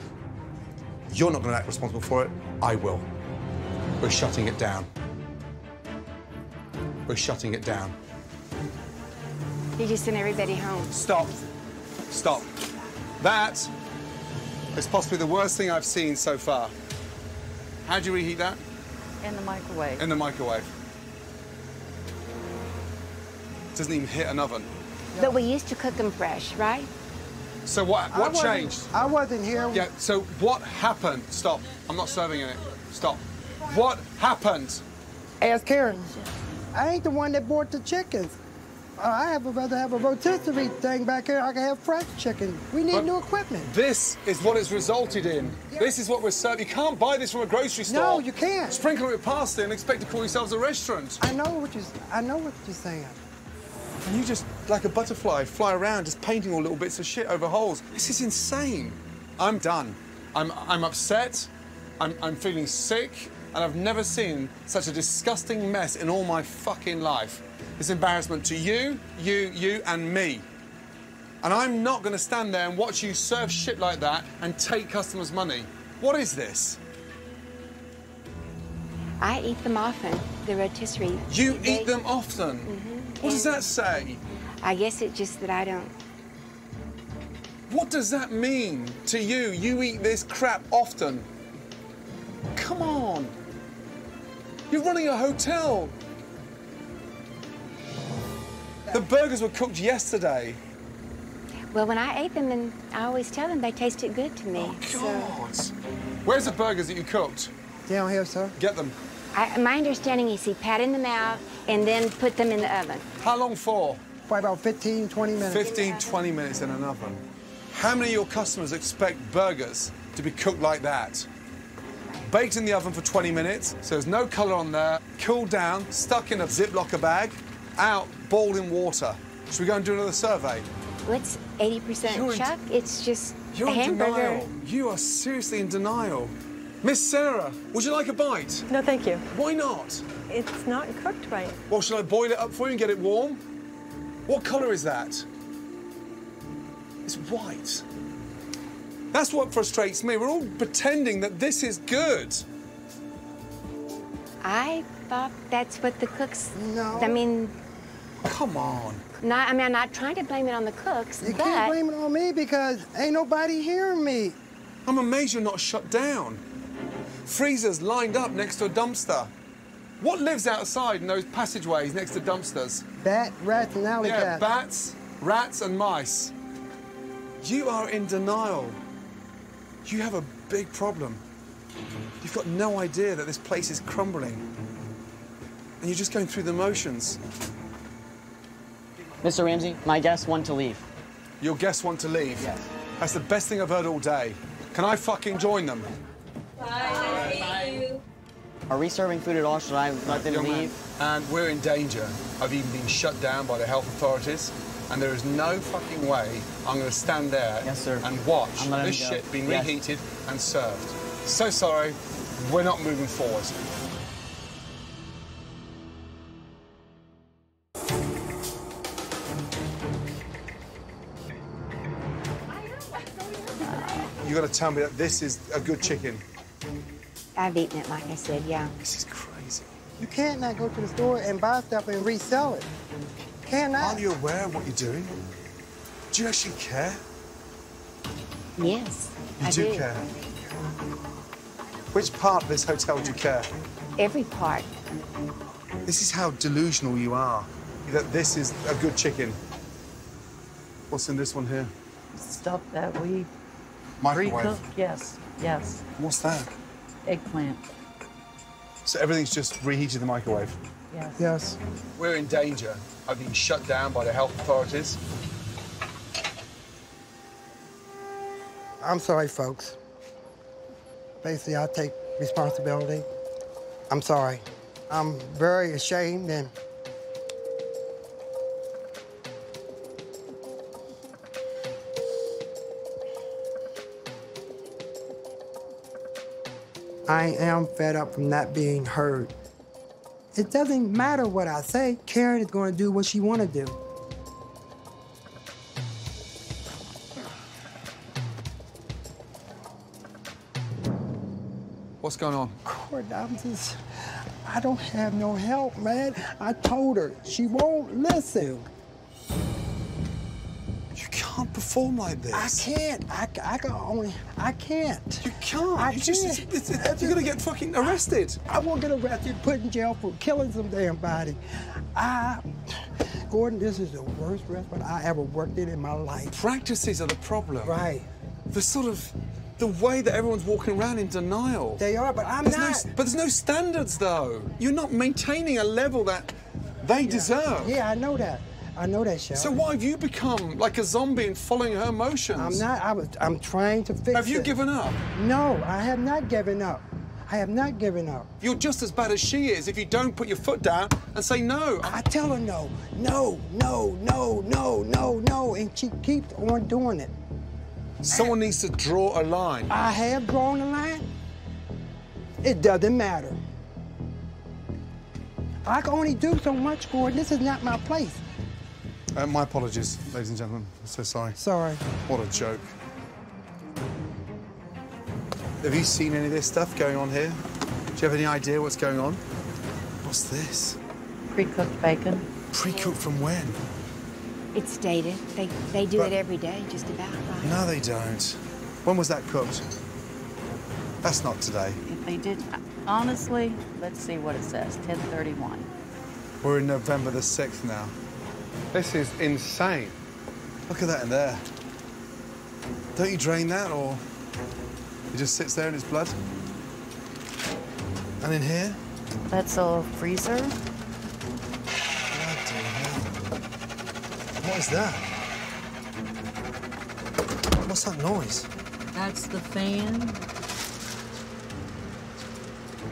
You're not going to act responsible for it. I will. We're shutting it down. We're shutting it down. You just send everybody home. Stop. Stop. That is possibly the worst thing I've seen so far. How do you reheat that? In the microwave. In the microwave. Doesn't even hit an oven. But we used to cook them fresh, right? So what, what wasn't- changed? I wasn't here. Yeah, so what happened? Stop. I'm not serving in it. Stop. What happened? Ask Karen. I ain't the one that bought the chickens. Uh, I have a, rather have a rotisserie thing back here. I can have fresh chicken. We need But- new equipment. This is what it's resulted in. This is what we're serving. You can't buy this from a grocery store. No, you can't. Sprinkle it with pasta and expect to call yourselves a restaurant. I know what you. I know what you're saying. And you just, like a butterfly, fly around just painting all little bits of shit over holes. This is insane. I'm done. I'm, I'm upset. I'm, I'm feeling sick. And I've never seen such a disgusting mess in all my fucking life. It's embarrassment to you, you, you, and me. And I'm not going to stand there and watch you serve shit like that and take customers' money. What is this? I eat them often. The rotisserie. You They- eat them often. Mm-hmm. What does that say? I guess it's just that I don't. What does that mean to you? You eat this crap often. Come on. You're running a hotel. The burgers were cooked yesterday. Well, when I ate them, and I always tell them they tasted good to me. Oh, so God. Where's the burgers that you cooked? Down here, sir. Get them. I, my understanding is he patted them out and then put them in the oven. How long for? For about 15, 20 minutes. 15, 20 minutes in an oven. How many of your customers expect burgers to be cooked like that? Baked in the oven for 20 minutes, so there's no colour on there, cooled down, stuck in a Ziplocker bag, out, boiled in water. Should we go and do another survey? What's 80% You're chuck? It's just You're a in hamburger. denial. You are seriously in denial. Miss Sarah, would you like a bite? No, thank you. Why not? It's not cooked right. Well, shall I boil it up for you and get it warm? What colour is that? It's white. That's what frustrates me. We're all pretending that this is good. I thought that's what the cooks. No. I mean, Come on. not. I mean, I'm not trying to blame it on the cooks, You but can't blame it on me because ain't nobody hearing me. I'm amazed you're not shut down. Freezers lined up next to a dumpster. What lives outside in those passageways next to dumpsters? Bat, rats, and alley Yeah, cats. bats, rats, and mice. You are in denial. You have a big problem. You've got no idea that this place is crumbling. And you're just going through the motions. Mr. Ramsay, my guests want to leave. Your guests want to leave. Yes. That's the best thing I've heard all day. Can I fucking join them? Bye. Are we serving food at all? Should I let them Young man, leave? And we're in danger of even being shut down by the health authorities. And there is no fucking way I'm going to stand there Yes, sir. and watch this shit being Yes. reheated and served. So sorry, we're not moving forward. You got to tell me that this is a good chicken. I've eaten it, like I said, yeah. This is crazy. You can't not go to the store and buy stuff and resell it. Cannot. Aren't you aware of what you're doing? Do you actually care? Yes, You I do, do. care. Which part of this hotel do you care? Every part. This is how delusional you are. That this is a good chicken. What's in this one here? Stuff that we Microwave. pre-cook. Yes, yes. What's that? Eggplant. So everything's just reheated in the microwave. Yes. Yes. We're in danger of being shut down by the health authorities. I'm sorry, folks. Basically, I take responsibility. I'm sorry. I'm very ashamed and I am fed up from not being heard. It doesn't matter what I say. Karen is going to do what she want to do. What's going on? Court, I'm just, I don't have no help, man. I told her. She won't listen. You can't perform like this. I can't. I, I can only, I can't. You can't. I you can't. Just, it's, it's, you're gonna get fucking arrested. I won't get arrested, put in jail for killing some damn body. I, Gordon, this is the worst restaurant I ever worked in in my life. Practices are the problem. Right. The sort of, the way that everyone's walking around in denial. They are, but I'm There's not. No, but there's no standards, though. You're not maintaining a level that they deserve. Yeah, I know that. I know that, Shell. So why have you become like a zombie and following her motions? I'm not. I was. I'm trying to fix Have you it. given up? No, I have not given up. I have not given up. You're just as bad as she is if you don't put your foot down and say no. I tell her no, no, no, no, no, no, no, and she keeps on doing it. Someone needs to draw a line. I have drawn a line. It doesn't matter. I can only do so much, Gordon. This is not my place. Uh, my apologies, ladies and gentlemen. I'm so sorry. Sorry. What a joke. Have you seen any of this stuff going on here? Do you have any idea what's going on? What's this? Pre-cooked bacon. Pre-cooked from when? It's dated. They, they do But- it every day, just about, right? No, they don't. When was that cooked? That's not today. If they did, honestly, let's see what it says. 1031. We're in November the 6th now. This is insane. Look at that in there. Don't you drain that, or it just sits there in its blood? And in here? That's a freezer. What is that? What's that noise? That's the fan.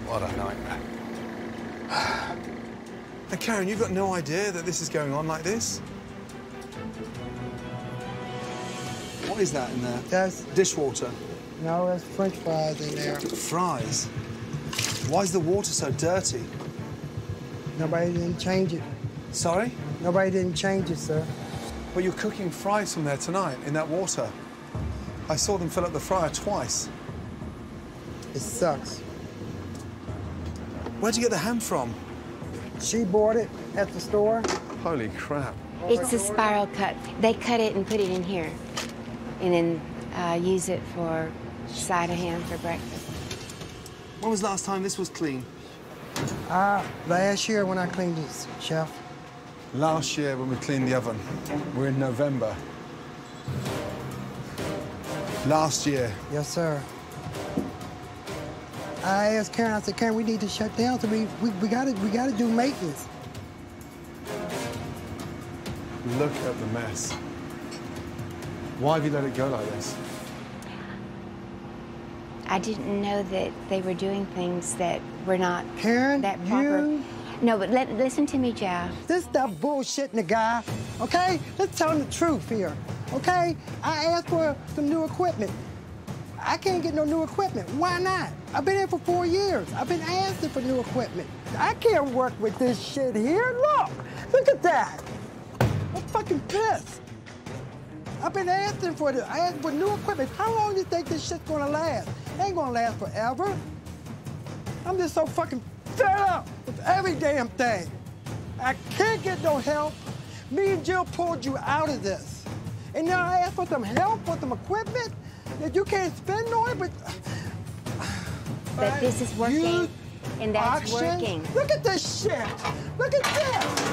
What a nightmare. (sighs) (sighs) (sighs) And Karen, you've got no idea that this is going on like this? What is that in there? That's dishwater. No, that's French fries in there. Fries. Why is the water so dirty? Nobody didn't change it. Sorry? Nobody didn't change it, sir. But you're cooking fries from there tonight in that water. I saw them fill up the fryer twice. It sucks. Where'd you get the ham from? She bought it at the store. Holy crap. It's a spiral cut. They cut it and put it in here, and then uh, use it for side of ham for breakfast. When was the last time this was clean? Uh, last year when I cleaned it, chef. Last year when we cleaned the oven. We're in November. Last year. Yes, sir. I asked Karen, I said, Karen, we need to shut down. So we, we, we gotta we gotta do maintenance. Look at the mess. Why have you let it go like this? I didn't know that they were doing things that were not Karen, that proper. you- No, but let, listen to me, Jeff. This stuff bullshitting the guy, okay? Let's tell him the truth here, okay? I asked for some new equipment. I can't get no new equipment. Why not? I've been here for four years. I've been asking for new equipment. I can't work with this shit here. Look, look at that. I'm fucking pissed. I've been asking for the, I asked for new equipment. How long do you think this shit's gonna last? It ain't gonna last forever. I'm just so fucking fed up with every damn thing. I can't get no help. Me and Jill pulled you out of this. And now I ask for some help for some equipment you can't spend on it, but But uh, this is working, and that's auction? working. Look at this shit. Look at this.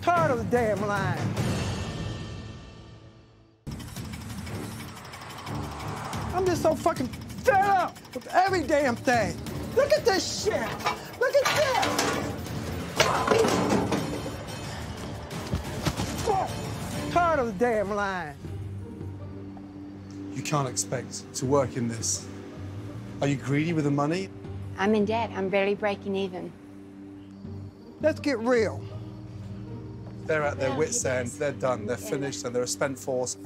Tired of the damn line. I'm just so fucking fed up with every damn thing. Look at this shit. Look at this. Fuck. Tired of the damn line. You can't expect to work in this. Are you greedy with the money? I'm in debt. I'm barely breaking even. Let's get real. They're at their wits' end. They're done. They're finished, and they're a spent force.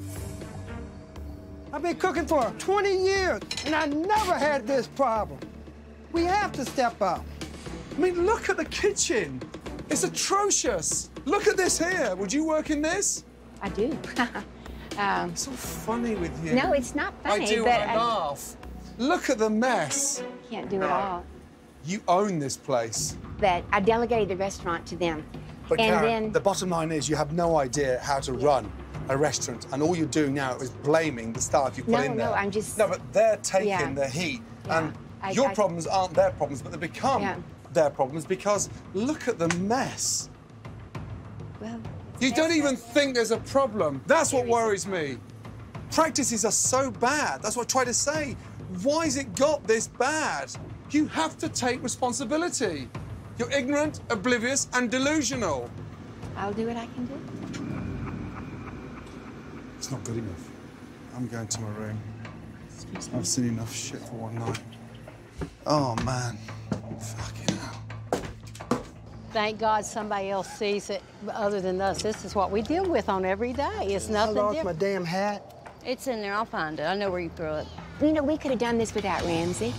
I've been cooking for 20 years, and I never had this problem. We have to step up. I mean, look at the kitchen. It's atrocious. Look at this here. Would you work in this? I do. (laughs) um, so funny with you. No, it's not funny. I do. but I laugh. Look at the mess. Can't do it all. You own this place. But I delegated the restaurant to them, But and Karen, then the bottom line is you have no idea how to run a restaurant, and all you're doing now is blaming the staff you put No, in there. no, I'm just- No, but they're taking Yeah. the heat, Yeah. and I- your I- problems aren't their problems, but they become Yeah. Their problems because look at the mess. Well, You don't even think there's a problem. That's what worries me. Practices are so bad. That's what I try to say. Why has it got this bad? You have to take responsibility. You're ignorant, oblivious, and delusional. I'll do what I can do. It's not good enough. I'm going to my room. I've seen enough shit for one night. Oh, man. Fucking. Thank God somebody else sees it other than us. This is what we deal with on every day. It's nothing I lost different. my damn hat. It's in there. I'll find it. I know where you threw it. You know, we could have done this without Ramsay.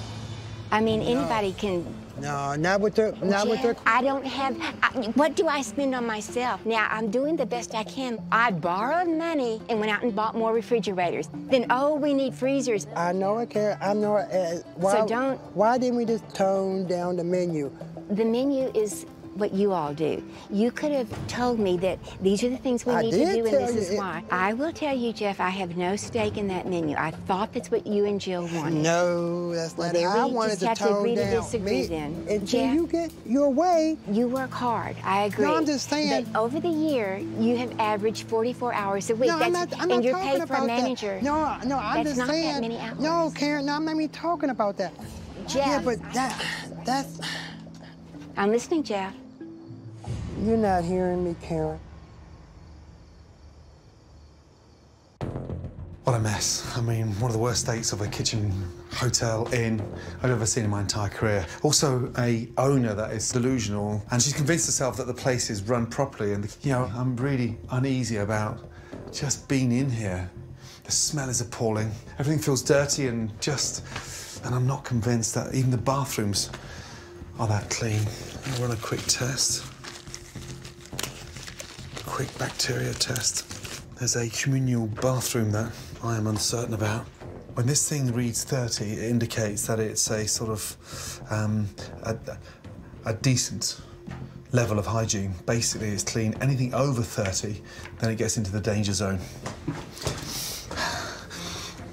I mean, anybody can. No, not with the, not with the. I don't have. I, what do I spend on myself? Now I'm doing the best I can. I borrowed money and went out and bought more refrigerators. Then oh, we need freezers. I know it, Karen. I know it. Uh, why, don't- Why didn't we just tone down the menu? The menu is what you all do. You could have told me that these are the things we I need to do and this is it- why. I will tell you, Jeff, I have no stake in that menu. I thought that's what you and Jill wanted. No, that's Well, not. there I we wanted just to have to agree to down. disagree Me- then. Until Jeff? you get your way. You work hard. I agree. No, I'm just saying- But over the year, you have averaged 44 hours a week. No, I'm not, I'm and not you're talking paid for about a that. manager. No, no, I'm That's just not that saying. many hours. No, Karen, no, I'm not even talking about that. Jeff. Yeah, but that, that's. I'm listening, Jeff. You're not hearing me, Karen. What a mess. I mean, one of the worst states of a kitchen, hotel, inn I've ever seen in my entire career. Also, a owner that is delusional, and she's convinced herself that the place is run properly. And, you know, I'm really uneasy about just being in here. The smell is appalling. Everything feels dirty and just... And I'm not convinced that even the bathrooms are that clean. I'll run a quick test. Quick bacteria test. There's a communal bathroom that I am uncertain about. When this thing reads 30, it indicates that it's a sort of um, a, a decent level of hygiene. Basically, it's clean. Anything over 30, then it gets into the danger zone. (sighs)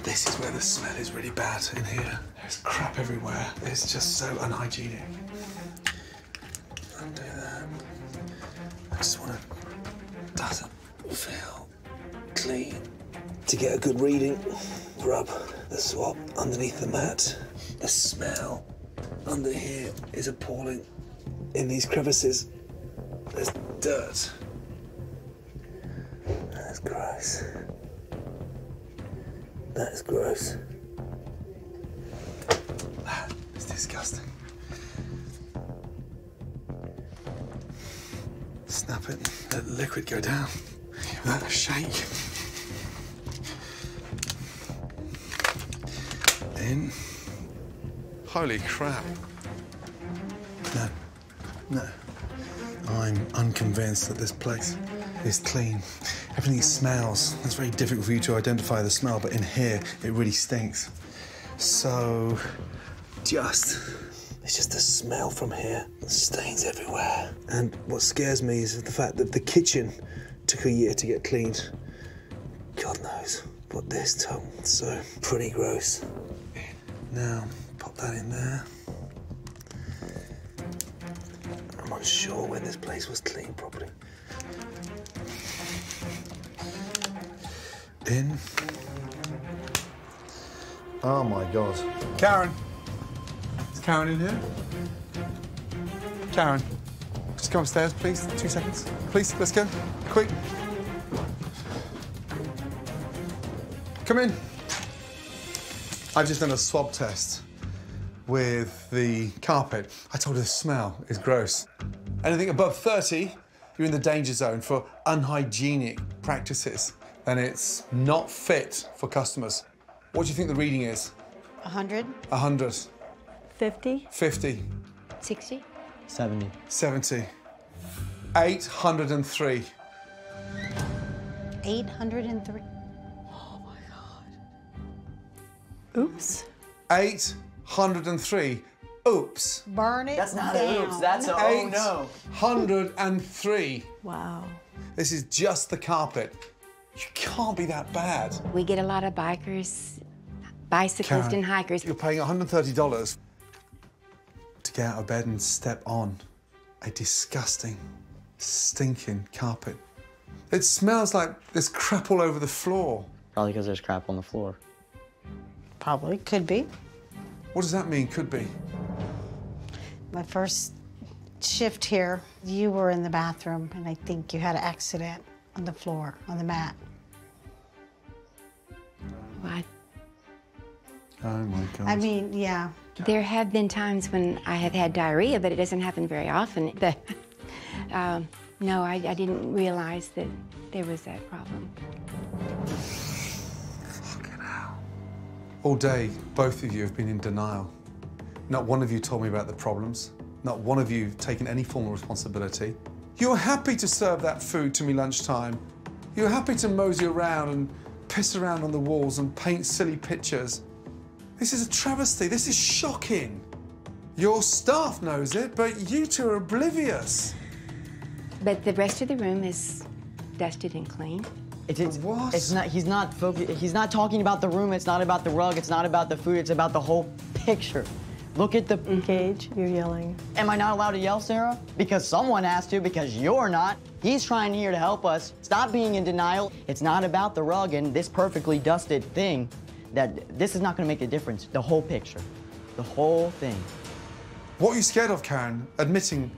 This is where the smell is really bad in here. There's crap everywhere. It's just so unhygienic. Undo that. I just want to. Doesn't feel clean. To get a good reading, rub the swab underneath the mat. The smell under here is appalling. In these crevices, there's dirt. That's gross. That is gross. (sighs) That is disgusting. Snap it, let the liquid go down. Give that a shake. In. Holy crap. No, no. I'm unconvinced that this place is clean. Everything smells. It's very difficult for you to identify the smell, but in here, it really stinks. So, just. It's just the smell from here. Stains everywhere. And what scares me is the fact that the kitchen took a year to get cleaned. God knows what this took. So, pretty gross. Now, pop that in there. I'm unsure when this place was cleaned properly. In. Oh my god. Karen. Karen in here? Karen. Just come upstairs, please. Two seconds. Please, let's go. Quick. Come in. I've just done a swab test with the carpet. I told her the smell is gross. Anything above 30, you're in the danger zone for unhygienic practices, and it's not fit for customers. What do you think the reading is? 100? 100, 50? 50, 60? 70. 70, 803. 803. Oh my God. Oops. 803. Oops. Burn it That's not down. a oops, that's a oh no. 803. Wow. This is just the carpet. You can't be that bad. We get a lot of bikers, bicyclists, Karen, and hikers. You're paying $130 to get out of bed and step on a disgusting, stinking carpet. It smells like there's crap all over the floor. Probably because there's crap on the floor. Probably, could be. What does that mean, could be? My first shift here, you were in the bathroom, and I think you had an accident on the floor, on the mat. What? Oh my God. I mean, yeah. There have been times when I have had diarrhea, but it doesn't happen very often. (laughs) But, um, no, I, I didn't realize that there was that problem. All day, both of you have been in denial. Not one of you told me about the problems. Not one of you have taken any form of responsibility. You were happy to serve that food to me lunchtime. You were happy to mosey around and piss around on the walls and paint silly pictures. This is a travesty. This is shocking. Your staff knows it, but you two are oblivious. But the rest of the room is dusted and clean. It's, it's, it's not. He's not focused. He's not talking about the room. It's not about the rug. It's not about the food. It's about the whole picture. Look at the mm-hmm. Gage, you're yelling. Am I not allowed to yell, Sarah? Because someone has to. Because you're not. He's trying here to help us. Stop being in denial. It's not about the rug and this perfectly dusted thing. That this is not going to make a difference. The whole picture, the whole thing. What are you scared of, Karen? Admitting.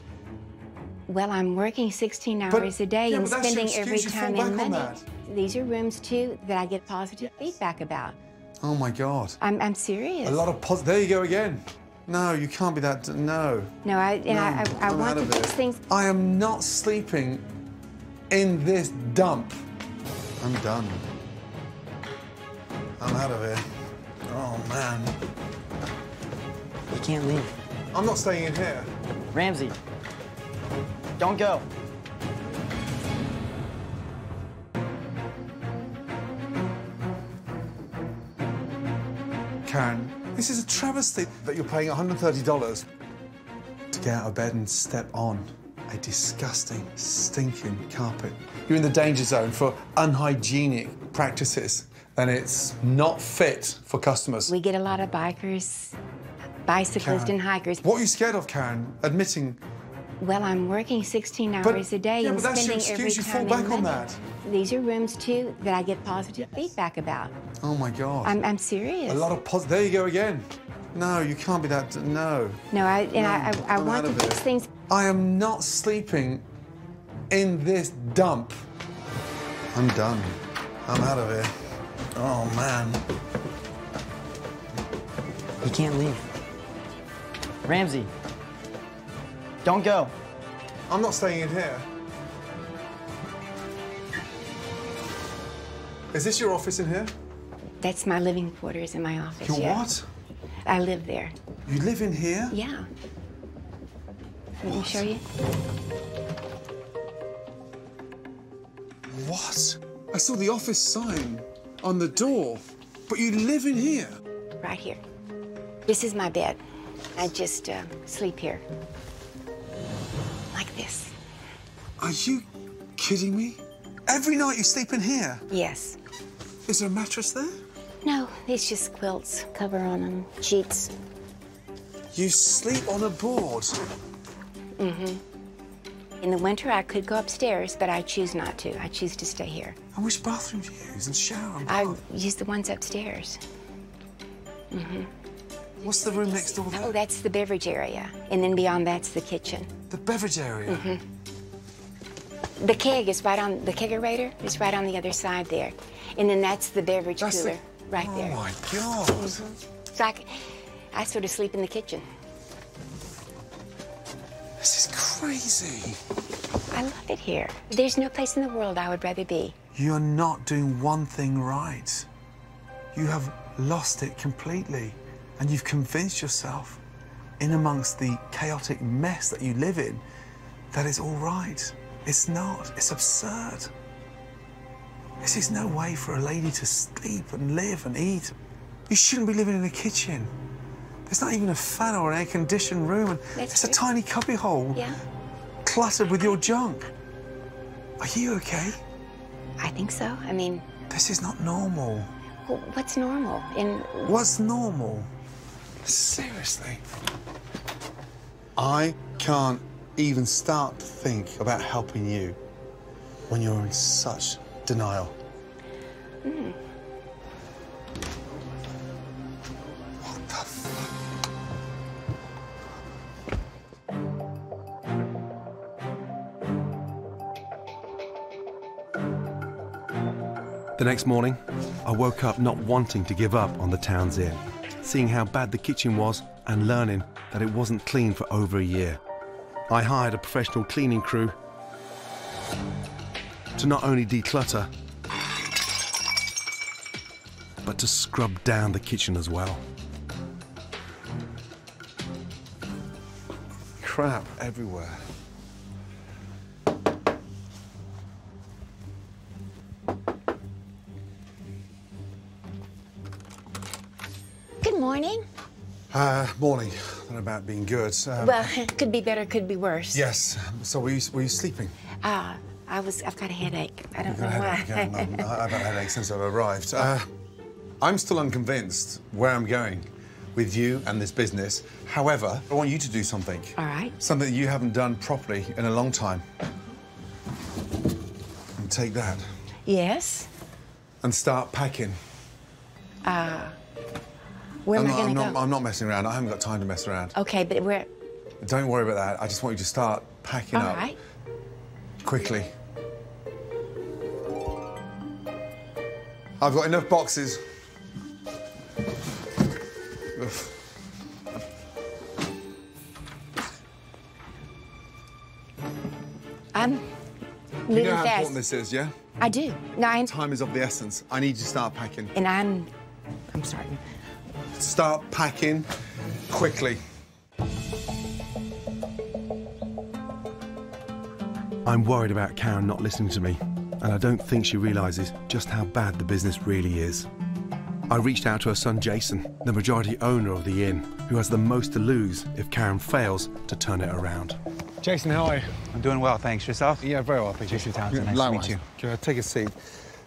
Well, I'm working 16 But- hours a day yeah, and but that's your spending every excuse. Time in back on money. These are rooms too that I get positive feedback about. Oh my God. I'm, I'm serious. A lot of pos. There you go again. No, you can't be that. No. No, I and No, I, I, I I'm want out to of fix it. things. I am not sleeping in this dump. I'm done. I'm out of here. Oh man. You can't leave. I'm not staying in here. Ramsay, don't go. Karen, this is a travesty that you're paying $130 to get out of bed and step on a disgusting, stinking carpet. You're in the danger zone for unhygienic practices, and it's not fit for customers. We get a lot of bikers, bicyclists, Karen, and hikers. What are you scared of, Karen? Admitting. Well, I'm working 16 hours But- a day yeah, and but that's your spending every excuse. You fall time back in on that. These are rooms too that I get positive feedback about. Oh my God. I'm, I'm serious. A lot of pos. There you go again. No, you can't be that. No. No, I and No, I, I, I want to fix it. things. I am not sleeping in this dump. I'm done. I'm out of here. Oh man. You can't leave. Ramsay, don't go. I'm not staying in here. Is this your office in here? That's my living quarters in my office. Your yeah. what? I live there. You live in here? Yeah. Let me show you. What? I saw the office sign on the door, but you live in here. Right here. This is my bed. I just uh, sleep here. Like this. Are you kidding me? Every night you sleep in here? Yes. Is there a mattress there? No, it's just quilts, cover on them, sheets. You sleep on a board. Mm-hmm. In the winter, I could go upstairs, but I choose not to. I choose to stay here. And which bathroom do you use and shower and I use the ones upstairs. Mm-hmm. What's the room next door there? Oh, that's the beverage area. And then beyond that's the kitchen. The beverage area? Mm-hmm. The keg is right on, the kegerator is right on the other side there. And then that's the beverage That's the- cooler right there. Oh my God. Mhm. So I sort of sleep in the kitchen. This is crazy. I love it here. There's no place in the world I would rather be. You're not doing one thing right. You have lost it completely. And you've convinced yourself, in amongst the chaotic mess that you live in, that it's all right. It's not. It's absurd. This is no way for a lady to sleep and live and eat. You shouldn't be living in a kitchen. There's not even a fan or an air-conditioned room, and That's it's a tiny cubbyhole Yeah, cluttered with your junk. Are you okay? I think so. I mean, This is not normal. wh- what's normal? In What's normal? Seriously. I can't even start to think about helping you when you're in such denial. Mm. The next morning, I woke up not wanting to give up on the town's inn, seeing how bad the kitchen was and learning that it wasn't clean for over a year. I hired a professional cleaning crew to not only declutter, but to scrub down the kitchen as well. Crap everywhere. Uh, morning. And about being good. Um, well, it could be better, could be worse. Yes. So were you, were you sleeping? Ah, I was. I've got a headache. I don't know why. again. I've had a headache since I've arrived. Uh, I'm still unconvinced where I'm going with you and this business. However, I want you to do something. All right. Something that you haven't done properly in a long time. And take that Yes. and start packing. Uh, where I'm am not, I going I'm not? I'm not messing around. I haven't got time to mess around. Okay, but we're... Don't worry about that. I just want you to start packing All up right. quickly. I've got enough boxes. Ugh. I'm You know how fast. important this is, yeah? I do. Time is of the essence. I need you to start packing. and I'm. I'm sorry. Start packing quickly. I'm worried about Karen not listening to me, and I don't think she realises just how bad the business really is. I reached out to her son Jason, the majority owner of the inn, who has the most to lose if Karen fails to turn it around. Jason, how are you? I'm doing well, thanks. Yourself? Yeah, very well, thank you. Jason Townsend, nice Likewise. to meet you. Can I take a seat?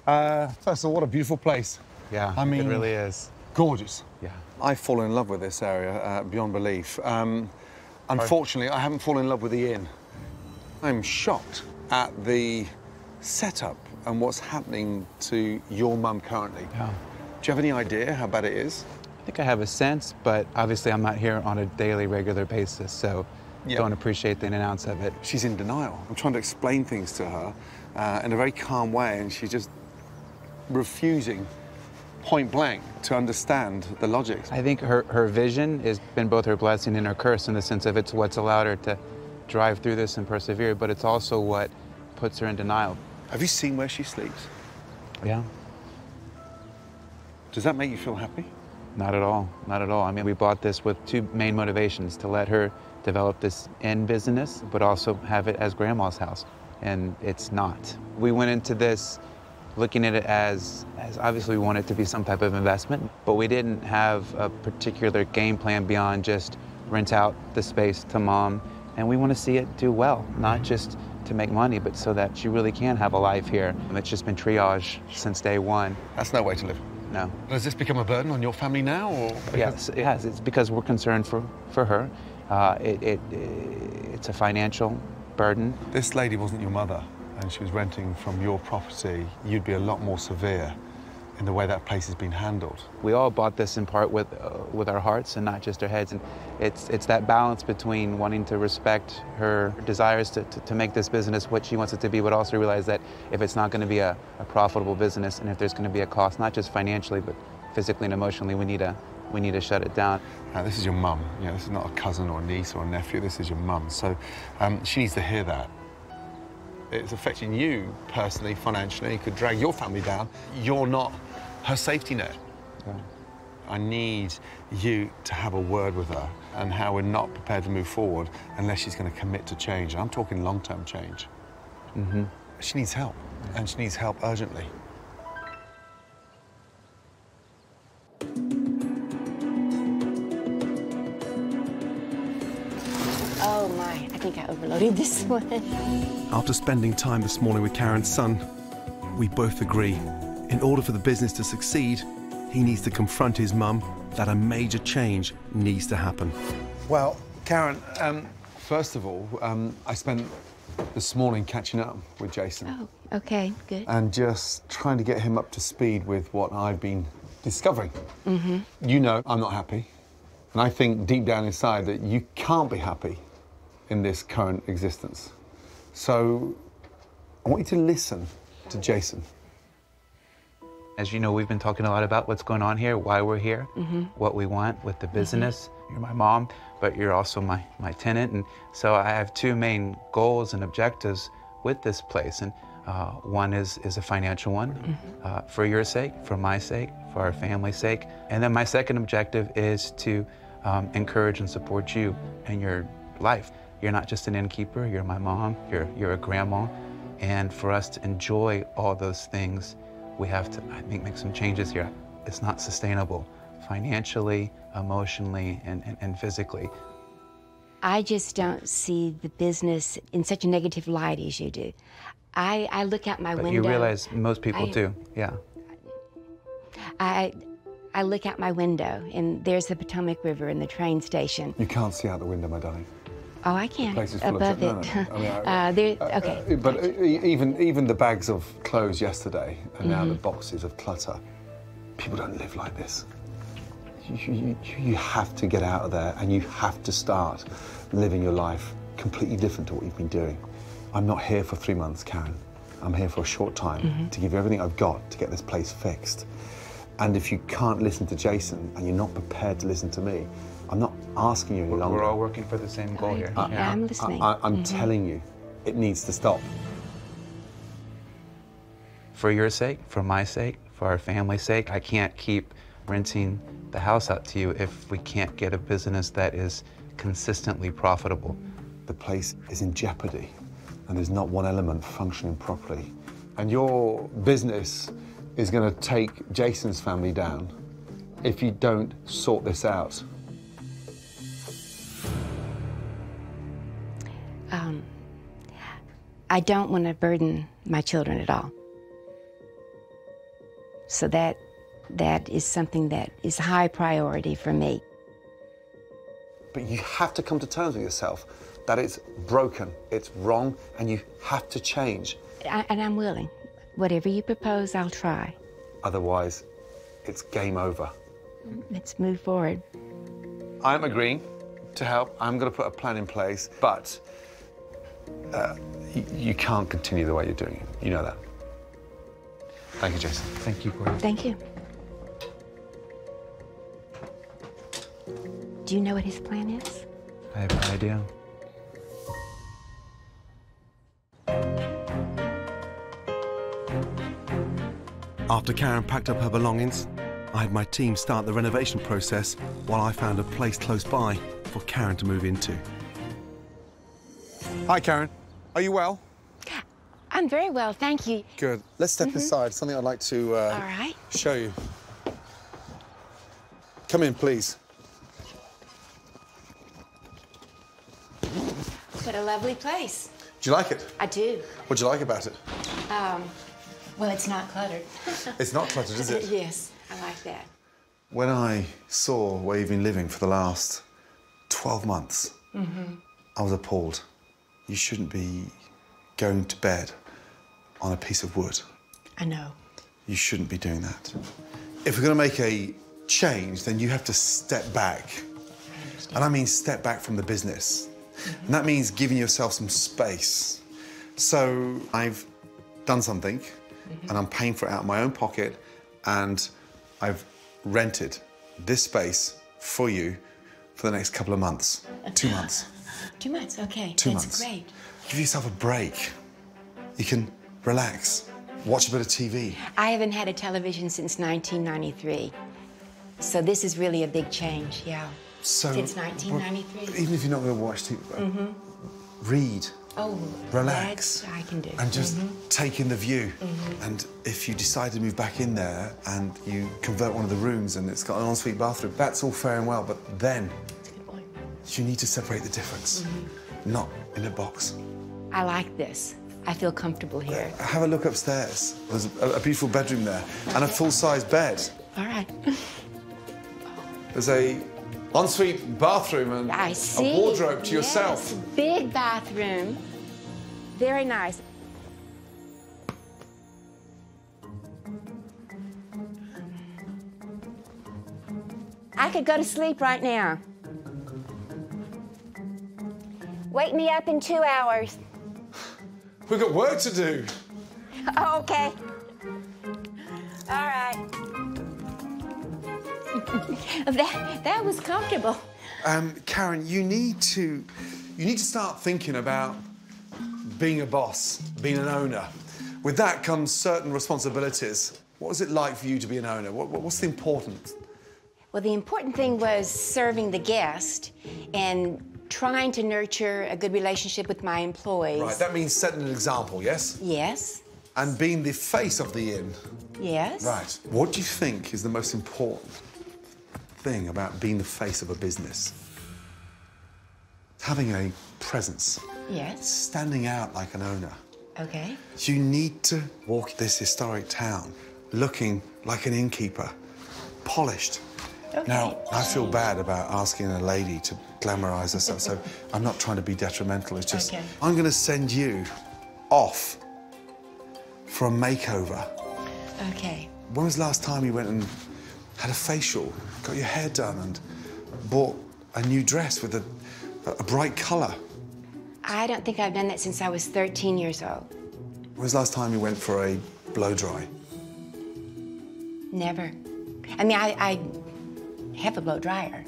Uh, first of all, what a beautiful place. Yeah, I mean, it really is. Gorgeous. Yeah. I've fallen in love with this area uh, beyond belief. Um, unfortunately, I haven't fallen in love with the inn. I'm shocked at the setup and what's happening to your mum currently. Yeah. Do you have any idea how bad it is? I think I have a sense, but obviously I'm not here on a daily, regular basis, so Yeah. don't appreciate the in and outs of it. She's in denial. I'm trying to explain things to her uh, in a very calm way, and she's just refusing point blank to understand the logic. I think her, her vision has been both her blessing and her curse in the sense of it's what's allowed her to drive through this and persevere, but it's also what puts her in denial. Have you seen where she sleeps? Yeah. Does that make you feel happy? Not at all. Not at all. I mean, we bought this with two main motivations to let her develop this end business, but also have it as grandma's house. And it's not. We went into this looking at it as, as obviously we want it to be some type of investment, but we didn't have a particular game plan beyond just rent out the space to mom. And we want to see it do well, not just to make money, but so that she really can have a life here. And it's just been triage since day one. That's no way to live. No. Has this become a burden on your family now, or? Yes, it has. It's because we're concerned for, for her. Uh, it, it, it's a financial burden. This lady wasn't your mother, and she was renting from your property. You'd be a lot more severe in the way that place has been handled. We all bought this in part with, uh, with our hearts and not just our heads. And it's, it's that balance between wanting to respect her desires to, to, to make this business what she wants it to be, but also realize that if it's not going to be a, a profitable business and if there's going to be a cost, not just financially, but physically and emotionally, we need to, we need to shut it down. Now, this is your mum. You know, this is not a cousin or a niece or a nephew. This is your mum. So um, she needs to hear that. It's affecting you personally, financially. It could drag your family down. You're not her safety net. I need you to have a word with her and how we're not prepared to move forward unless she's going to commit to change. And I'm talking long-term change. Mm-hmm. She needs help, and she needs help urgently. My, I think I overloaded this (laughs) one. After spending time this morning with Karen's son, we both agree in order for the business to succeed, he needs to confront his mum that a major change needs to happen. Well, Karen, um, first of all, um, I spent this morning catching up with Jason Oh, okay, good. and just trying to get him up to speed with what I've been discovering. Mm-hmm. You know I'm not happy. And I think deep down inside that you can't be happy in this current existence. So I want you to listen to Jason. As you know, we've been talking a lot about what's going on here, why we're here, Mhm. what we want with the business. You're my mom, but you're also my, my tenant. And so I have two main goals and objectives with this place. And uh, one is, is a financial one uh, for your sake, for my sake, for our family's sake. And then my second objective is to um, encourage and support you in your life. You're not just an innkeeper, you're my mom, you're, you're a grandma. And for us to enjoy all those things, we have to, I think, make some changes here. It's not sustainable financially, emotionally and, and, and physically. I just don't see the business in such a negative light as you do. I, I look out my But window. you realize most people I- do, yeah. I, I look out my window, and there's the Potomac River and the train station. You can't see out the window, my darling. Oh, I can. place is full above it. no, no. I mean, I- (laughs) uh, there, okay. Uh, but even even the bags of clothes yesterday and now the Mhm. boxes of clutter. People don't live like this. You, you, you have to get out of there and you have to start living your life completely different to what you've been doing. I'm not here for three months, Karen. I'm here for a short time Mhm. to give you everything I've got to get this place fixed. And if you can't listen to Jason and you're not prepared to listen to me, asking you any We're, longer. we're all working for the same goal here. I- I'm listening. I, am Mhm. telling you, it needs to stop. For your sake, for my sake, for our family's sake, I can't keep renting the house out to you if we can't get a business that is consistently profitable. The place is in jeopardy, and there's not one element functioning properly. And your business is going to take Jason's family down if you don't sort this out. Um, I don't want to burden my children at all. So that that is something that is high priority for me. But you have to come to terms with yourself that it's broken, it's wrong, and you have to change. I, and I'm willing. Whatever you propose, I'll try. Otherwise, it's game over. Let's move forward. I'm agreeing to help. I'm going to put a plan in place, but uh, y- you can't continue the way you're doing it. You know that. Thank you, Jason. Thank you, Corey. Thank you. Do you know what his plan is? I have no idea. After Karen packed up her belongings, I had my team start the renovation process while I found a place close by for Karen to move into. Hi, Karen. Are you well? I'm very well, thank you. Good. Let's step Mhm. inside. Something I'd like to uh, All right. show you. Come in, please. What a lovely place. Do you like it? I do. What do you like about it? Um, well, it's not cluttered. (laughs) It's not cluttered, is it? (laughs) yes, I like that. When I saw where you've been living for the last 12 months, Mm-hmm. I was appalled. You shouldn't be going to bed on a piece of wood. I know. You shouldn't be doing that. If we're going to make a change, then you have to step back. And I mean step back from the business. Mm-hmm. And that means giving yourself some space. So I've done something mm-hmm. and I'm paying for it out of my own pocket and I've rented this space for you for the next couple of months. Two months. Two months, okay. Two That's months. great. Give yourself a break. You can relax, watch a bit of TV. I haven't had a television since 1993. So this is really a big change, yeah. So Since 1993. Even if you're not going to watch TV, Mm-hmm. read Oh, Relax. I can do. and just Mhm. take in the view. Mhm. And if you decide to move back in there and you convert one of the rooms and it's got an ensuite bathroom, that's all fair and well. But then you need to separate the difference, Mm-hmm. not in a box. I like this. I feel comfortable here. Have a look upstairs. There's a, a beautiful bedroom there and a full-size bed. All right. (laughs) There's a ensuite bathroom and a wardrobe to Yes, yourself. big bathroom. Very nice. I could go to sleep right now. Wake me up in two hours. We've got work to do. Oh, okay. All right. (laughs) that, that was comfortable. Um, Karen, you need to you need to start thinking about being a boss, being an owner. With that comes certain responsibilities. What was it like for you to be an owner? What, what- what's the important? Well, the important thing was serving the guest and trying to nurture a good relationship with my employees. Right, that means setting an example, yes? Yes, And being the face of the inn. yes. Right. What do you think is the most important thing about being the face of a business. Having a presence, Yes. standing out like an owner. Okay. You need to walk this historic town looking like an innkeeper, polished. Okay. Now, I feel bad about asking a lady to glamorize herself, so (laughs) I'm not trying to be detrimental. It's just, Okay. I'm going to send you off for a makeover. Okay. When was the last time you went and had a facial, got your hair done, and bought a new dress with a, a bright colour? I don't think I've done that since I was 13 years old. When was the last time you went for a blow dry? Never. I mean, I, I have a blow dryer,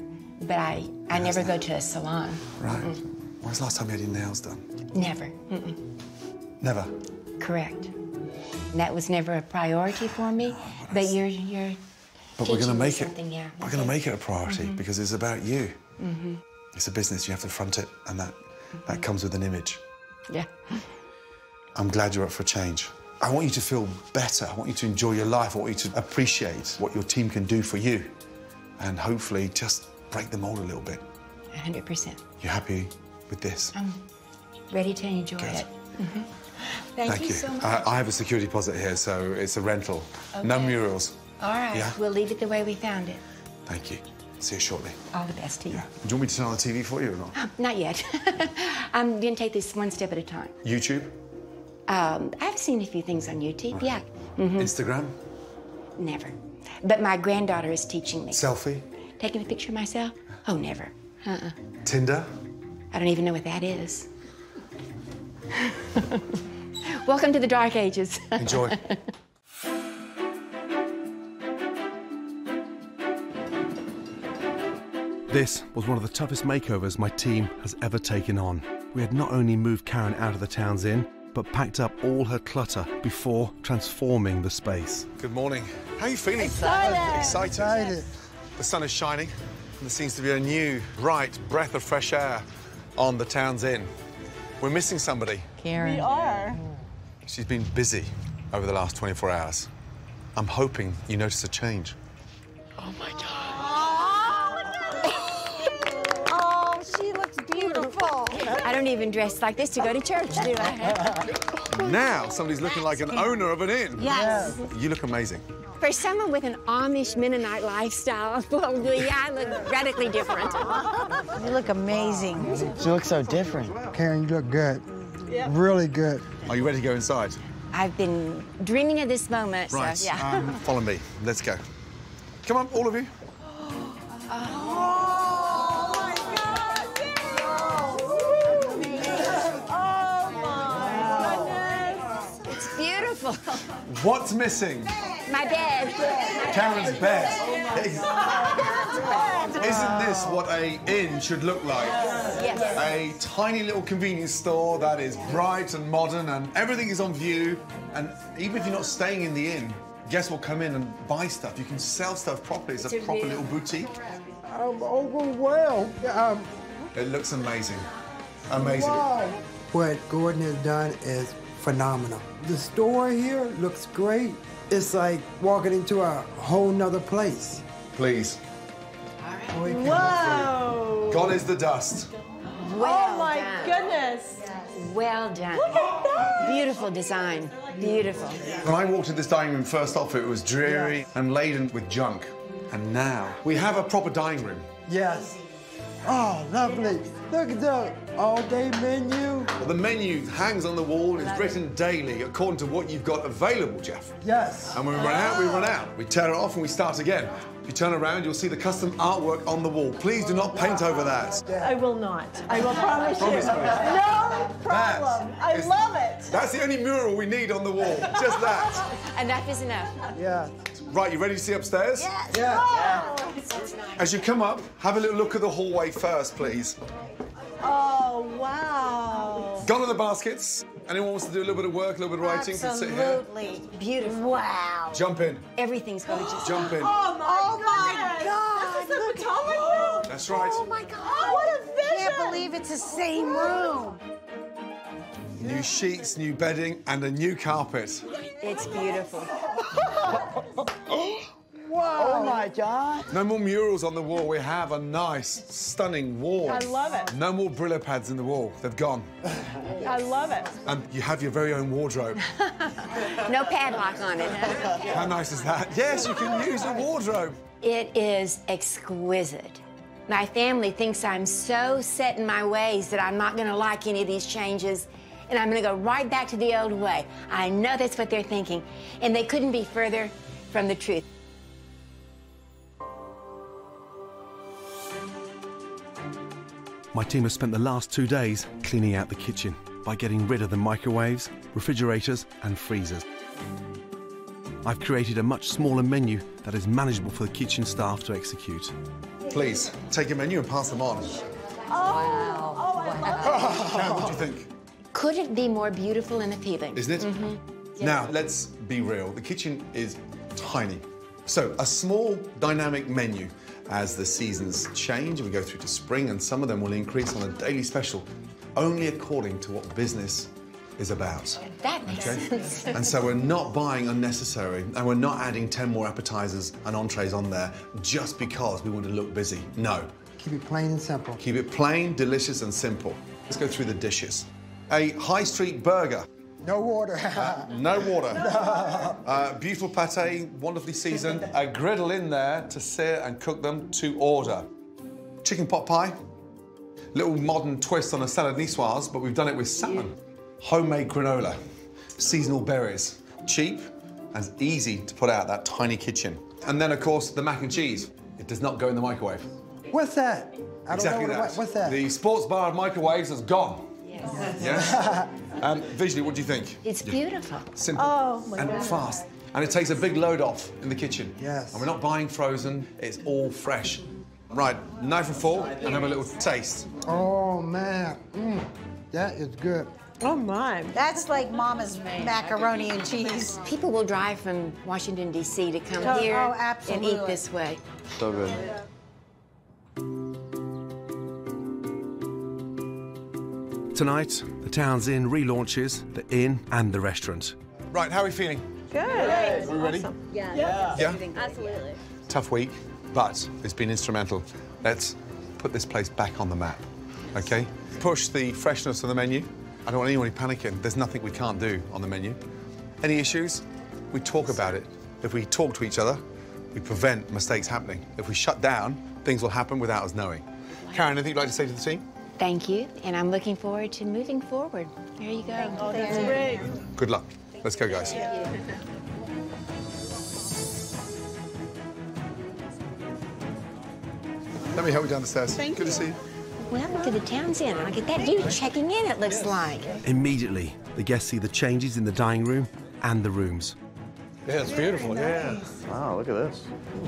but I, I never go to a salon. Right. When was the last time you had your nails done? Never. Mm-mm. Never. Correct. And that was never a priority for me, but you're, you're But we're going to make it. yeah. We're going to make it a priority Mhm. because it's about you. Mm-hmm. It's a business. You have to front it, and that that comes with an image. Yeah. I'm glad you're up for a change. I want you to feel better. I want you to enjoy your life. I want you to appreciate what your team can do for you, and hopefully just break the mold a little bit. 100%. You happy with this? I'm ready to enjoy it. Mhm. Thank, you, so much. Uh, I have a security deposit here, so it's a rental. No murals. All right, Yeah. we'll leave it the way we found it. Thank you. See you shortly. All the best to you. Yeah. Do you want me to turn on the TV for you or not? (gasps) Not yet. (laughs) I'm going to take this one step at a time. YouTube, Um, I've seen a few things on YouTube, yeah. Mhm. Instagram, Never. But my granddaughter is teaching me. selfie, Taking a picture of myself? Oh, never. Uh-uh. Tinder. I don't even know what that is. (laughs) Welcome to the Dark Ages. (laughs) Enjoy. This was one of the toughest makeovers my team has ever taken on. We had not only moved Karen out of the town's inn, but packed up all her clutter before transforming the space. Good morning. How are you feeling? Excited. Excited. Excited. The sun is shining, and there seems to be a new, bright breath of fresh air on the town's inn. We're missing somebody. Karen. We are. She's been busy over the last 24 hours. I'm hoping you notice a change. Oh my God. Oh, she looks beautiful. I don't even dress like this to go to church, do I? (laughs) Now somebody's looking like an owner of an inn. Yes. You look amazing. For someone with an Amish Mennonite lifestyle, (laughs) well, yeah, I look radically different. You look amazing. She looks so different. Karen, you look good. Really good. Are you ready to go inside? I've been dreaming of this moment, Right. so yeah. Um, follow me. Let's go. Come on, all of you. it's (gasps) (laughs) What's missing? My bed. Karen's bed. (laughs) Isn't this what a inn should look like? Yes. A tiny little convenience store that is bright and modern and everything is on view. And even if you're not staying in the inn, guests will come in and buy stuff. You can sell stuff properly. It's, It's a, a proper little boutique. I'm overwhelmed. Um, It looks amazing. Amazing. Wow. What Gordon has done is phenomenal. The store here looks great. It's like walking into a whole nother place. Please. All right. Whoa. Gone is the dust. Well oh my done. goodness. Well done. Look at that. Beautiful design. Beautiful. When I walked in this dining room first off, it was dreary and laden with junk. And now we have a proper dining room. Yes. Oh, lovely. Look at the all-day menu. Well, the menu hangs on the wall and is written daily according to what you've got available, Jeff. Yes. And when we run out, we run ah. out. We tear it off and we start again. If you turn around, you'll see the custom artwork on the wall. Please do not paint over that. I will not. I will promise you. Promise me. No problem. I is- love it. That's the only mural we need on the wall. Just that. (laughs) Enough is enough. Yeah. Right, you ready to see upstairs? Yes. Yeah. As you come up, have a little look at the hallway first, please. Oh, wow. Gone are the baskets. Anyone wants to do a little bit of work, a little bit of writing, can sit here. Absolutely. Beautiful. Wow. Jump in. Everything's gorgeous. Jump in. Oh my, oh my God. This is the photography room. That's right. Oh my God. Oh, what a vision. I can't believe it's the same room. New sheets, new bedding, and a new carpet. It's beautiful. (laughs) Wow. Oh my right, John. No more murals on the wall. We have a nice, stunning wall. I love it. No more Brillo pads in the wall. They've gone. I love it. And you have your very own wardrobe. No padlock on it. How nice is that? Yes, you can use a wardrobe. It is exquisite. My family thinks I'm so set in my ways that I'm not going to like any of these changes, and I'm going to go right back to the old way. I know that's what they're thinking, and they couldn't be further from the truth. My team has spent the last two days cleaning out the kitchen by getting rid of the microwaves, refrigerators, and freezers. I've created a much smaller menu that is manageable for the kitchen staff to execute. Please, take your menu and pass them on. Wow. Oh, (laughs) Now, what do you think? Could it be more beautiful and appealing? Isn't it? Mhm. Now, let's be real. The kitchen is tiny. So, a small dynamic menu as the seasons change. We go through to spring, and some of them will increase on a daily special, only according to what business is about. That makes Okay. sense. (laughs) And so we're not buying unnecessary, and we're not adding 10 more appetizers and entrees on there just because we want to look busy. No. Keep it plain and simple. Keep it plain, delicious, and simple. Let's go through the dishes. A high street burger. No water. No water. Uh, (laughs) beautiful pate, wonderfully seasoned. A griddle in there to sear and cook them to order. Chicken pot pie. Little modern twist on a salad niçoise, but we've done it with salmon. Homemade granola. Seasonal berries. Cheap and easy to put out that tiny kitchen. And then, of course, the mac and cheese. It does not go in the microwave. What's that? I don't exactly that. what, what's that? The sports bar of microwaves has gone. Yes. um, visually, what do you think? It's beautiful. Simple Oh, my and God. fast. And it takes a big load off in the kitchen. Yes. And we're not buying frozen, it's all fresh. Right, knife and fork, and have a little taste. Oh, man. Mm, that is good. Oh, my. That's like Mama's macaroni and cheese. People will drive from Washington, D.C. to come Oh, here oh, and eat this way. So good. Tonight, the Town's Inn relaunches the inn and the restaurant. Right, how are we feeling? Good. Are we ready? Yeah. Yeah. Yeah? Absolutely. Tough week, but it's been instrumental. Let's put this place back on the map, okay? Push the freshness of the menu. I don't want anyone panicking. There's nothing we can't do on the menu. Any issues? We talk about it. If we talk to each other, we prevent mistakes happening. If we shut down, things will happen without us knowing. Karen, anything you'd like to say to the team? Thank you, and I'm looking forward to moving forward. There you go. Oh, that's great. Good luck. Let's go, guys. Let me help you down the stairs. Thank Good you. to see you. Welcome to the Town's Inn. Look at that view checking in, it looks like. Immediately, the guests see the changes in the dining room and the rooms. Yeah, it's beautiful. Yeah. Wow, look at this.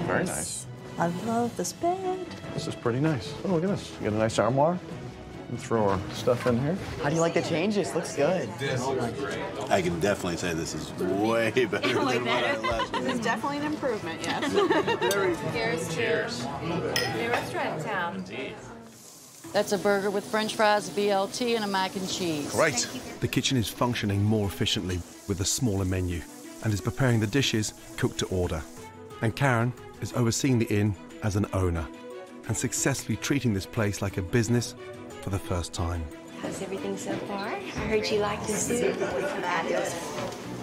Very nice. I love this bed. This is pretty nice. Oh, look at this. You got a nice armoire. And throw our stuff in here. How do you like the changes? Looks good. I can definitely say this is way better (laughs) Way than better. my last (laughs) This is definitely an improvement, yes. (laughs) Here's to new restaurant in town. That's a burger with french fries, BLT, and a mac and cheese. Great. The kitchen is functioning more efficiently with a smaller menu and is preparing the dishes cooked to order. And Karen is overseeing the inn as an owner and successfully treating this place like a business for the first time. How's everything so far? I heard you like the soup.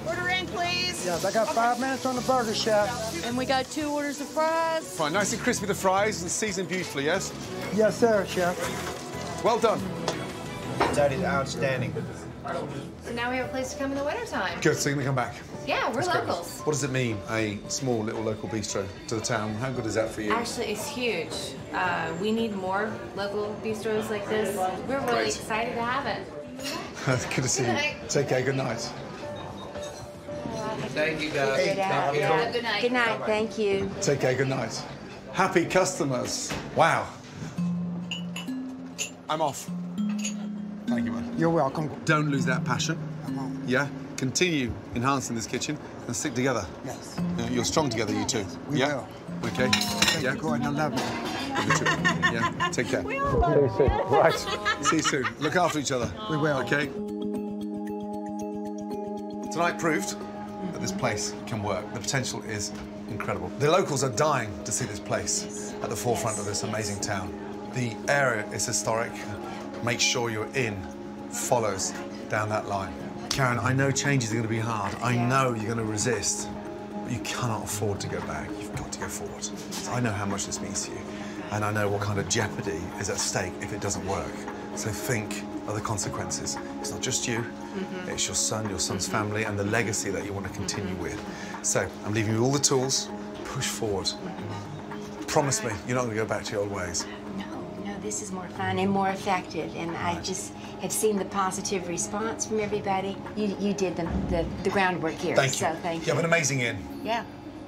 Order in, please. Yes, I got five minutes on the burger, chef. And we got two orders of fries. Fine, nice and crispy the fries and seasoned beautifully, yes? Yes, sir, chef. Well done. That is outstanding. So now we have a place to come in the wintertime. Good, so you're gonna come back. Yeah, we're That's great. locals. What does it mean, a small little local bistro to the town? How good is that for you? Actually, it's huge. Uh, we need more local bistros like this. We're really Great. excited to have it. (laughs) good to see you. Take care, good night. Thank you, Good guys. night. Good night. Good night. Thank you. Take care, good night. Happy customers. Wow. I'm off. Thank you, man. You're welcome. Don't lose that passion. Yeah? Continue enhancing this kitchen and stick together. Yes. You're strong together, you two. We yeah? will. Okay? Yeah? Go Gordon, I love you. You. Yeah? Take care. See you soon. Right. See you soon. Look after each other. We will. Okay? Tonight proved that this place can work. The potential is incredible. The locals are dying to see this place at the forefront of this amazing town. The area is historic. Make sure you're in follows down that line. Karen, I know changes are going to be hard. I know you're going to resist, but you cannot afford to go back. You've got to go forward. I know how much this means to you, and I know what kind of jeopardy is at stake if it doesn't work. So think of the consequences. It's not just you, Mm-hmm. it's your son, your son's mm-hmm. family, and the legacy that you want to continue mm-hmm. with. So I'm leaving you all the tools. Push forward. Mm-hmm. Promise me you're not going to go back to your old ways. This is more fun and more effective, and I just have seen the positive response from everybody. You, you did the, the, the groundwork here, Thank you. so thank You you. have an amazing inn, Yeah,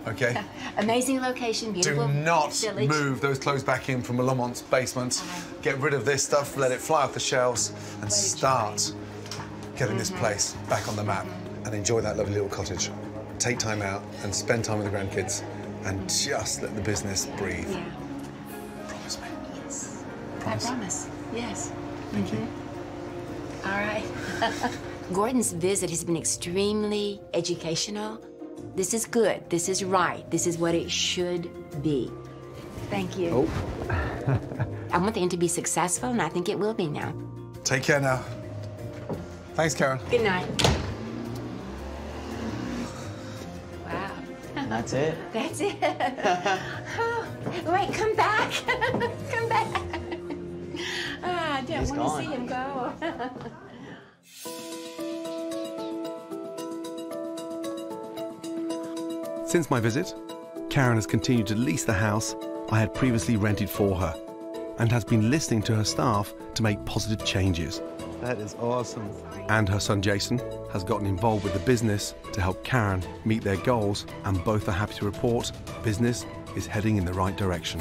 okay? (laughs) amazing location, beautiful Do not village. move those clothes back in from Lamont's basement. Get rid of this stuff, let it fly off the shelves, and start getting this Mm-hmm. place back on the map and enjoy that lovely little cottage. Take time out and spend time with the grandkids and just let the business breathe. Yeah. Promise me. Yes. Promise? I promise. Yes. Thank you. All right. (laughs) Gordon's visit has been extremely educational. This is good. This is right. This is what it should be. Thank you. Oh. (laughs) I want the end to be successful, and I think it will be now. Take care now. Thanks, Karen. Good night. Wow. And that's it. (laughs) That's it. oh, wait, come back. come back. I don't He's want gone. to see him go. (laughs) Since my visit, Karen has continued to lease the house I had previously rented for her and has been listening to her staff to make positive changes. That is awesome. And her son Jason has gotten involved with the business to help Karen meet their goals, and both are happy to report business is heading in the right direction.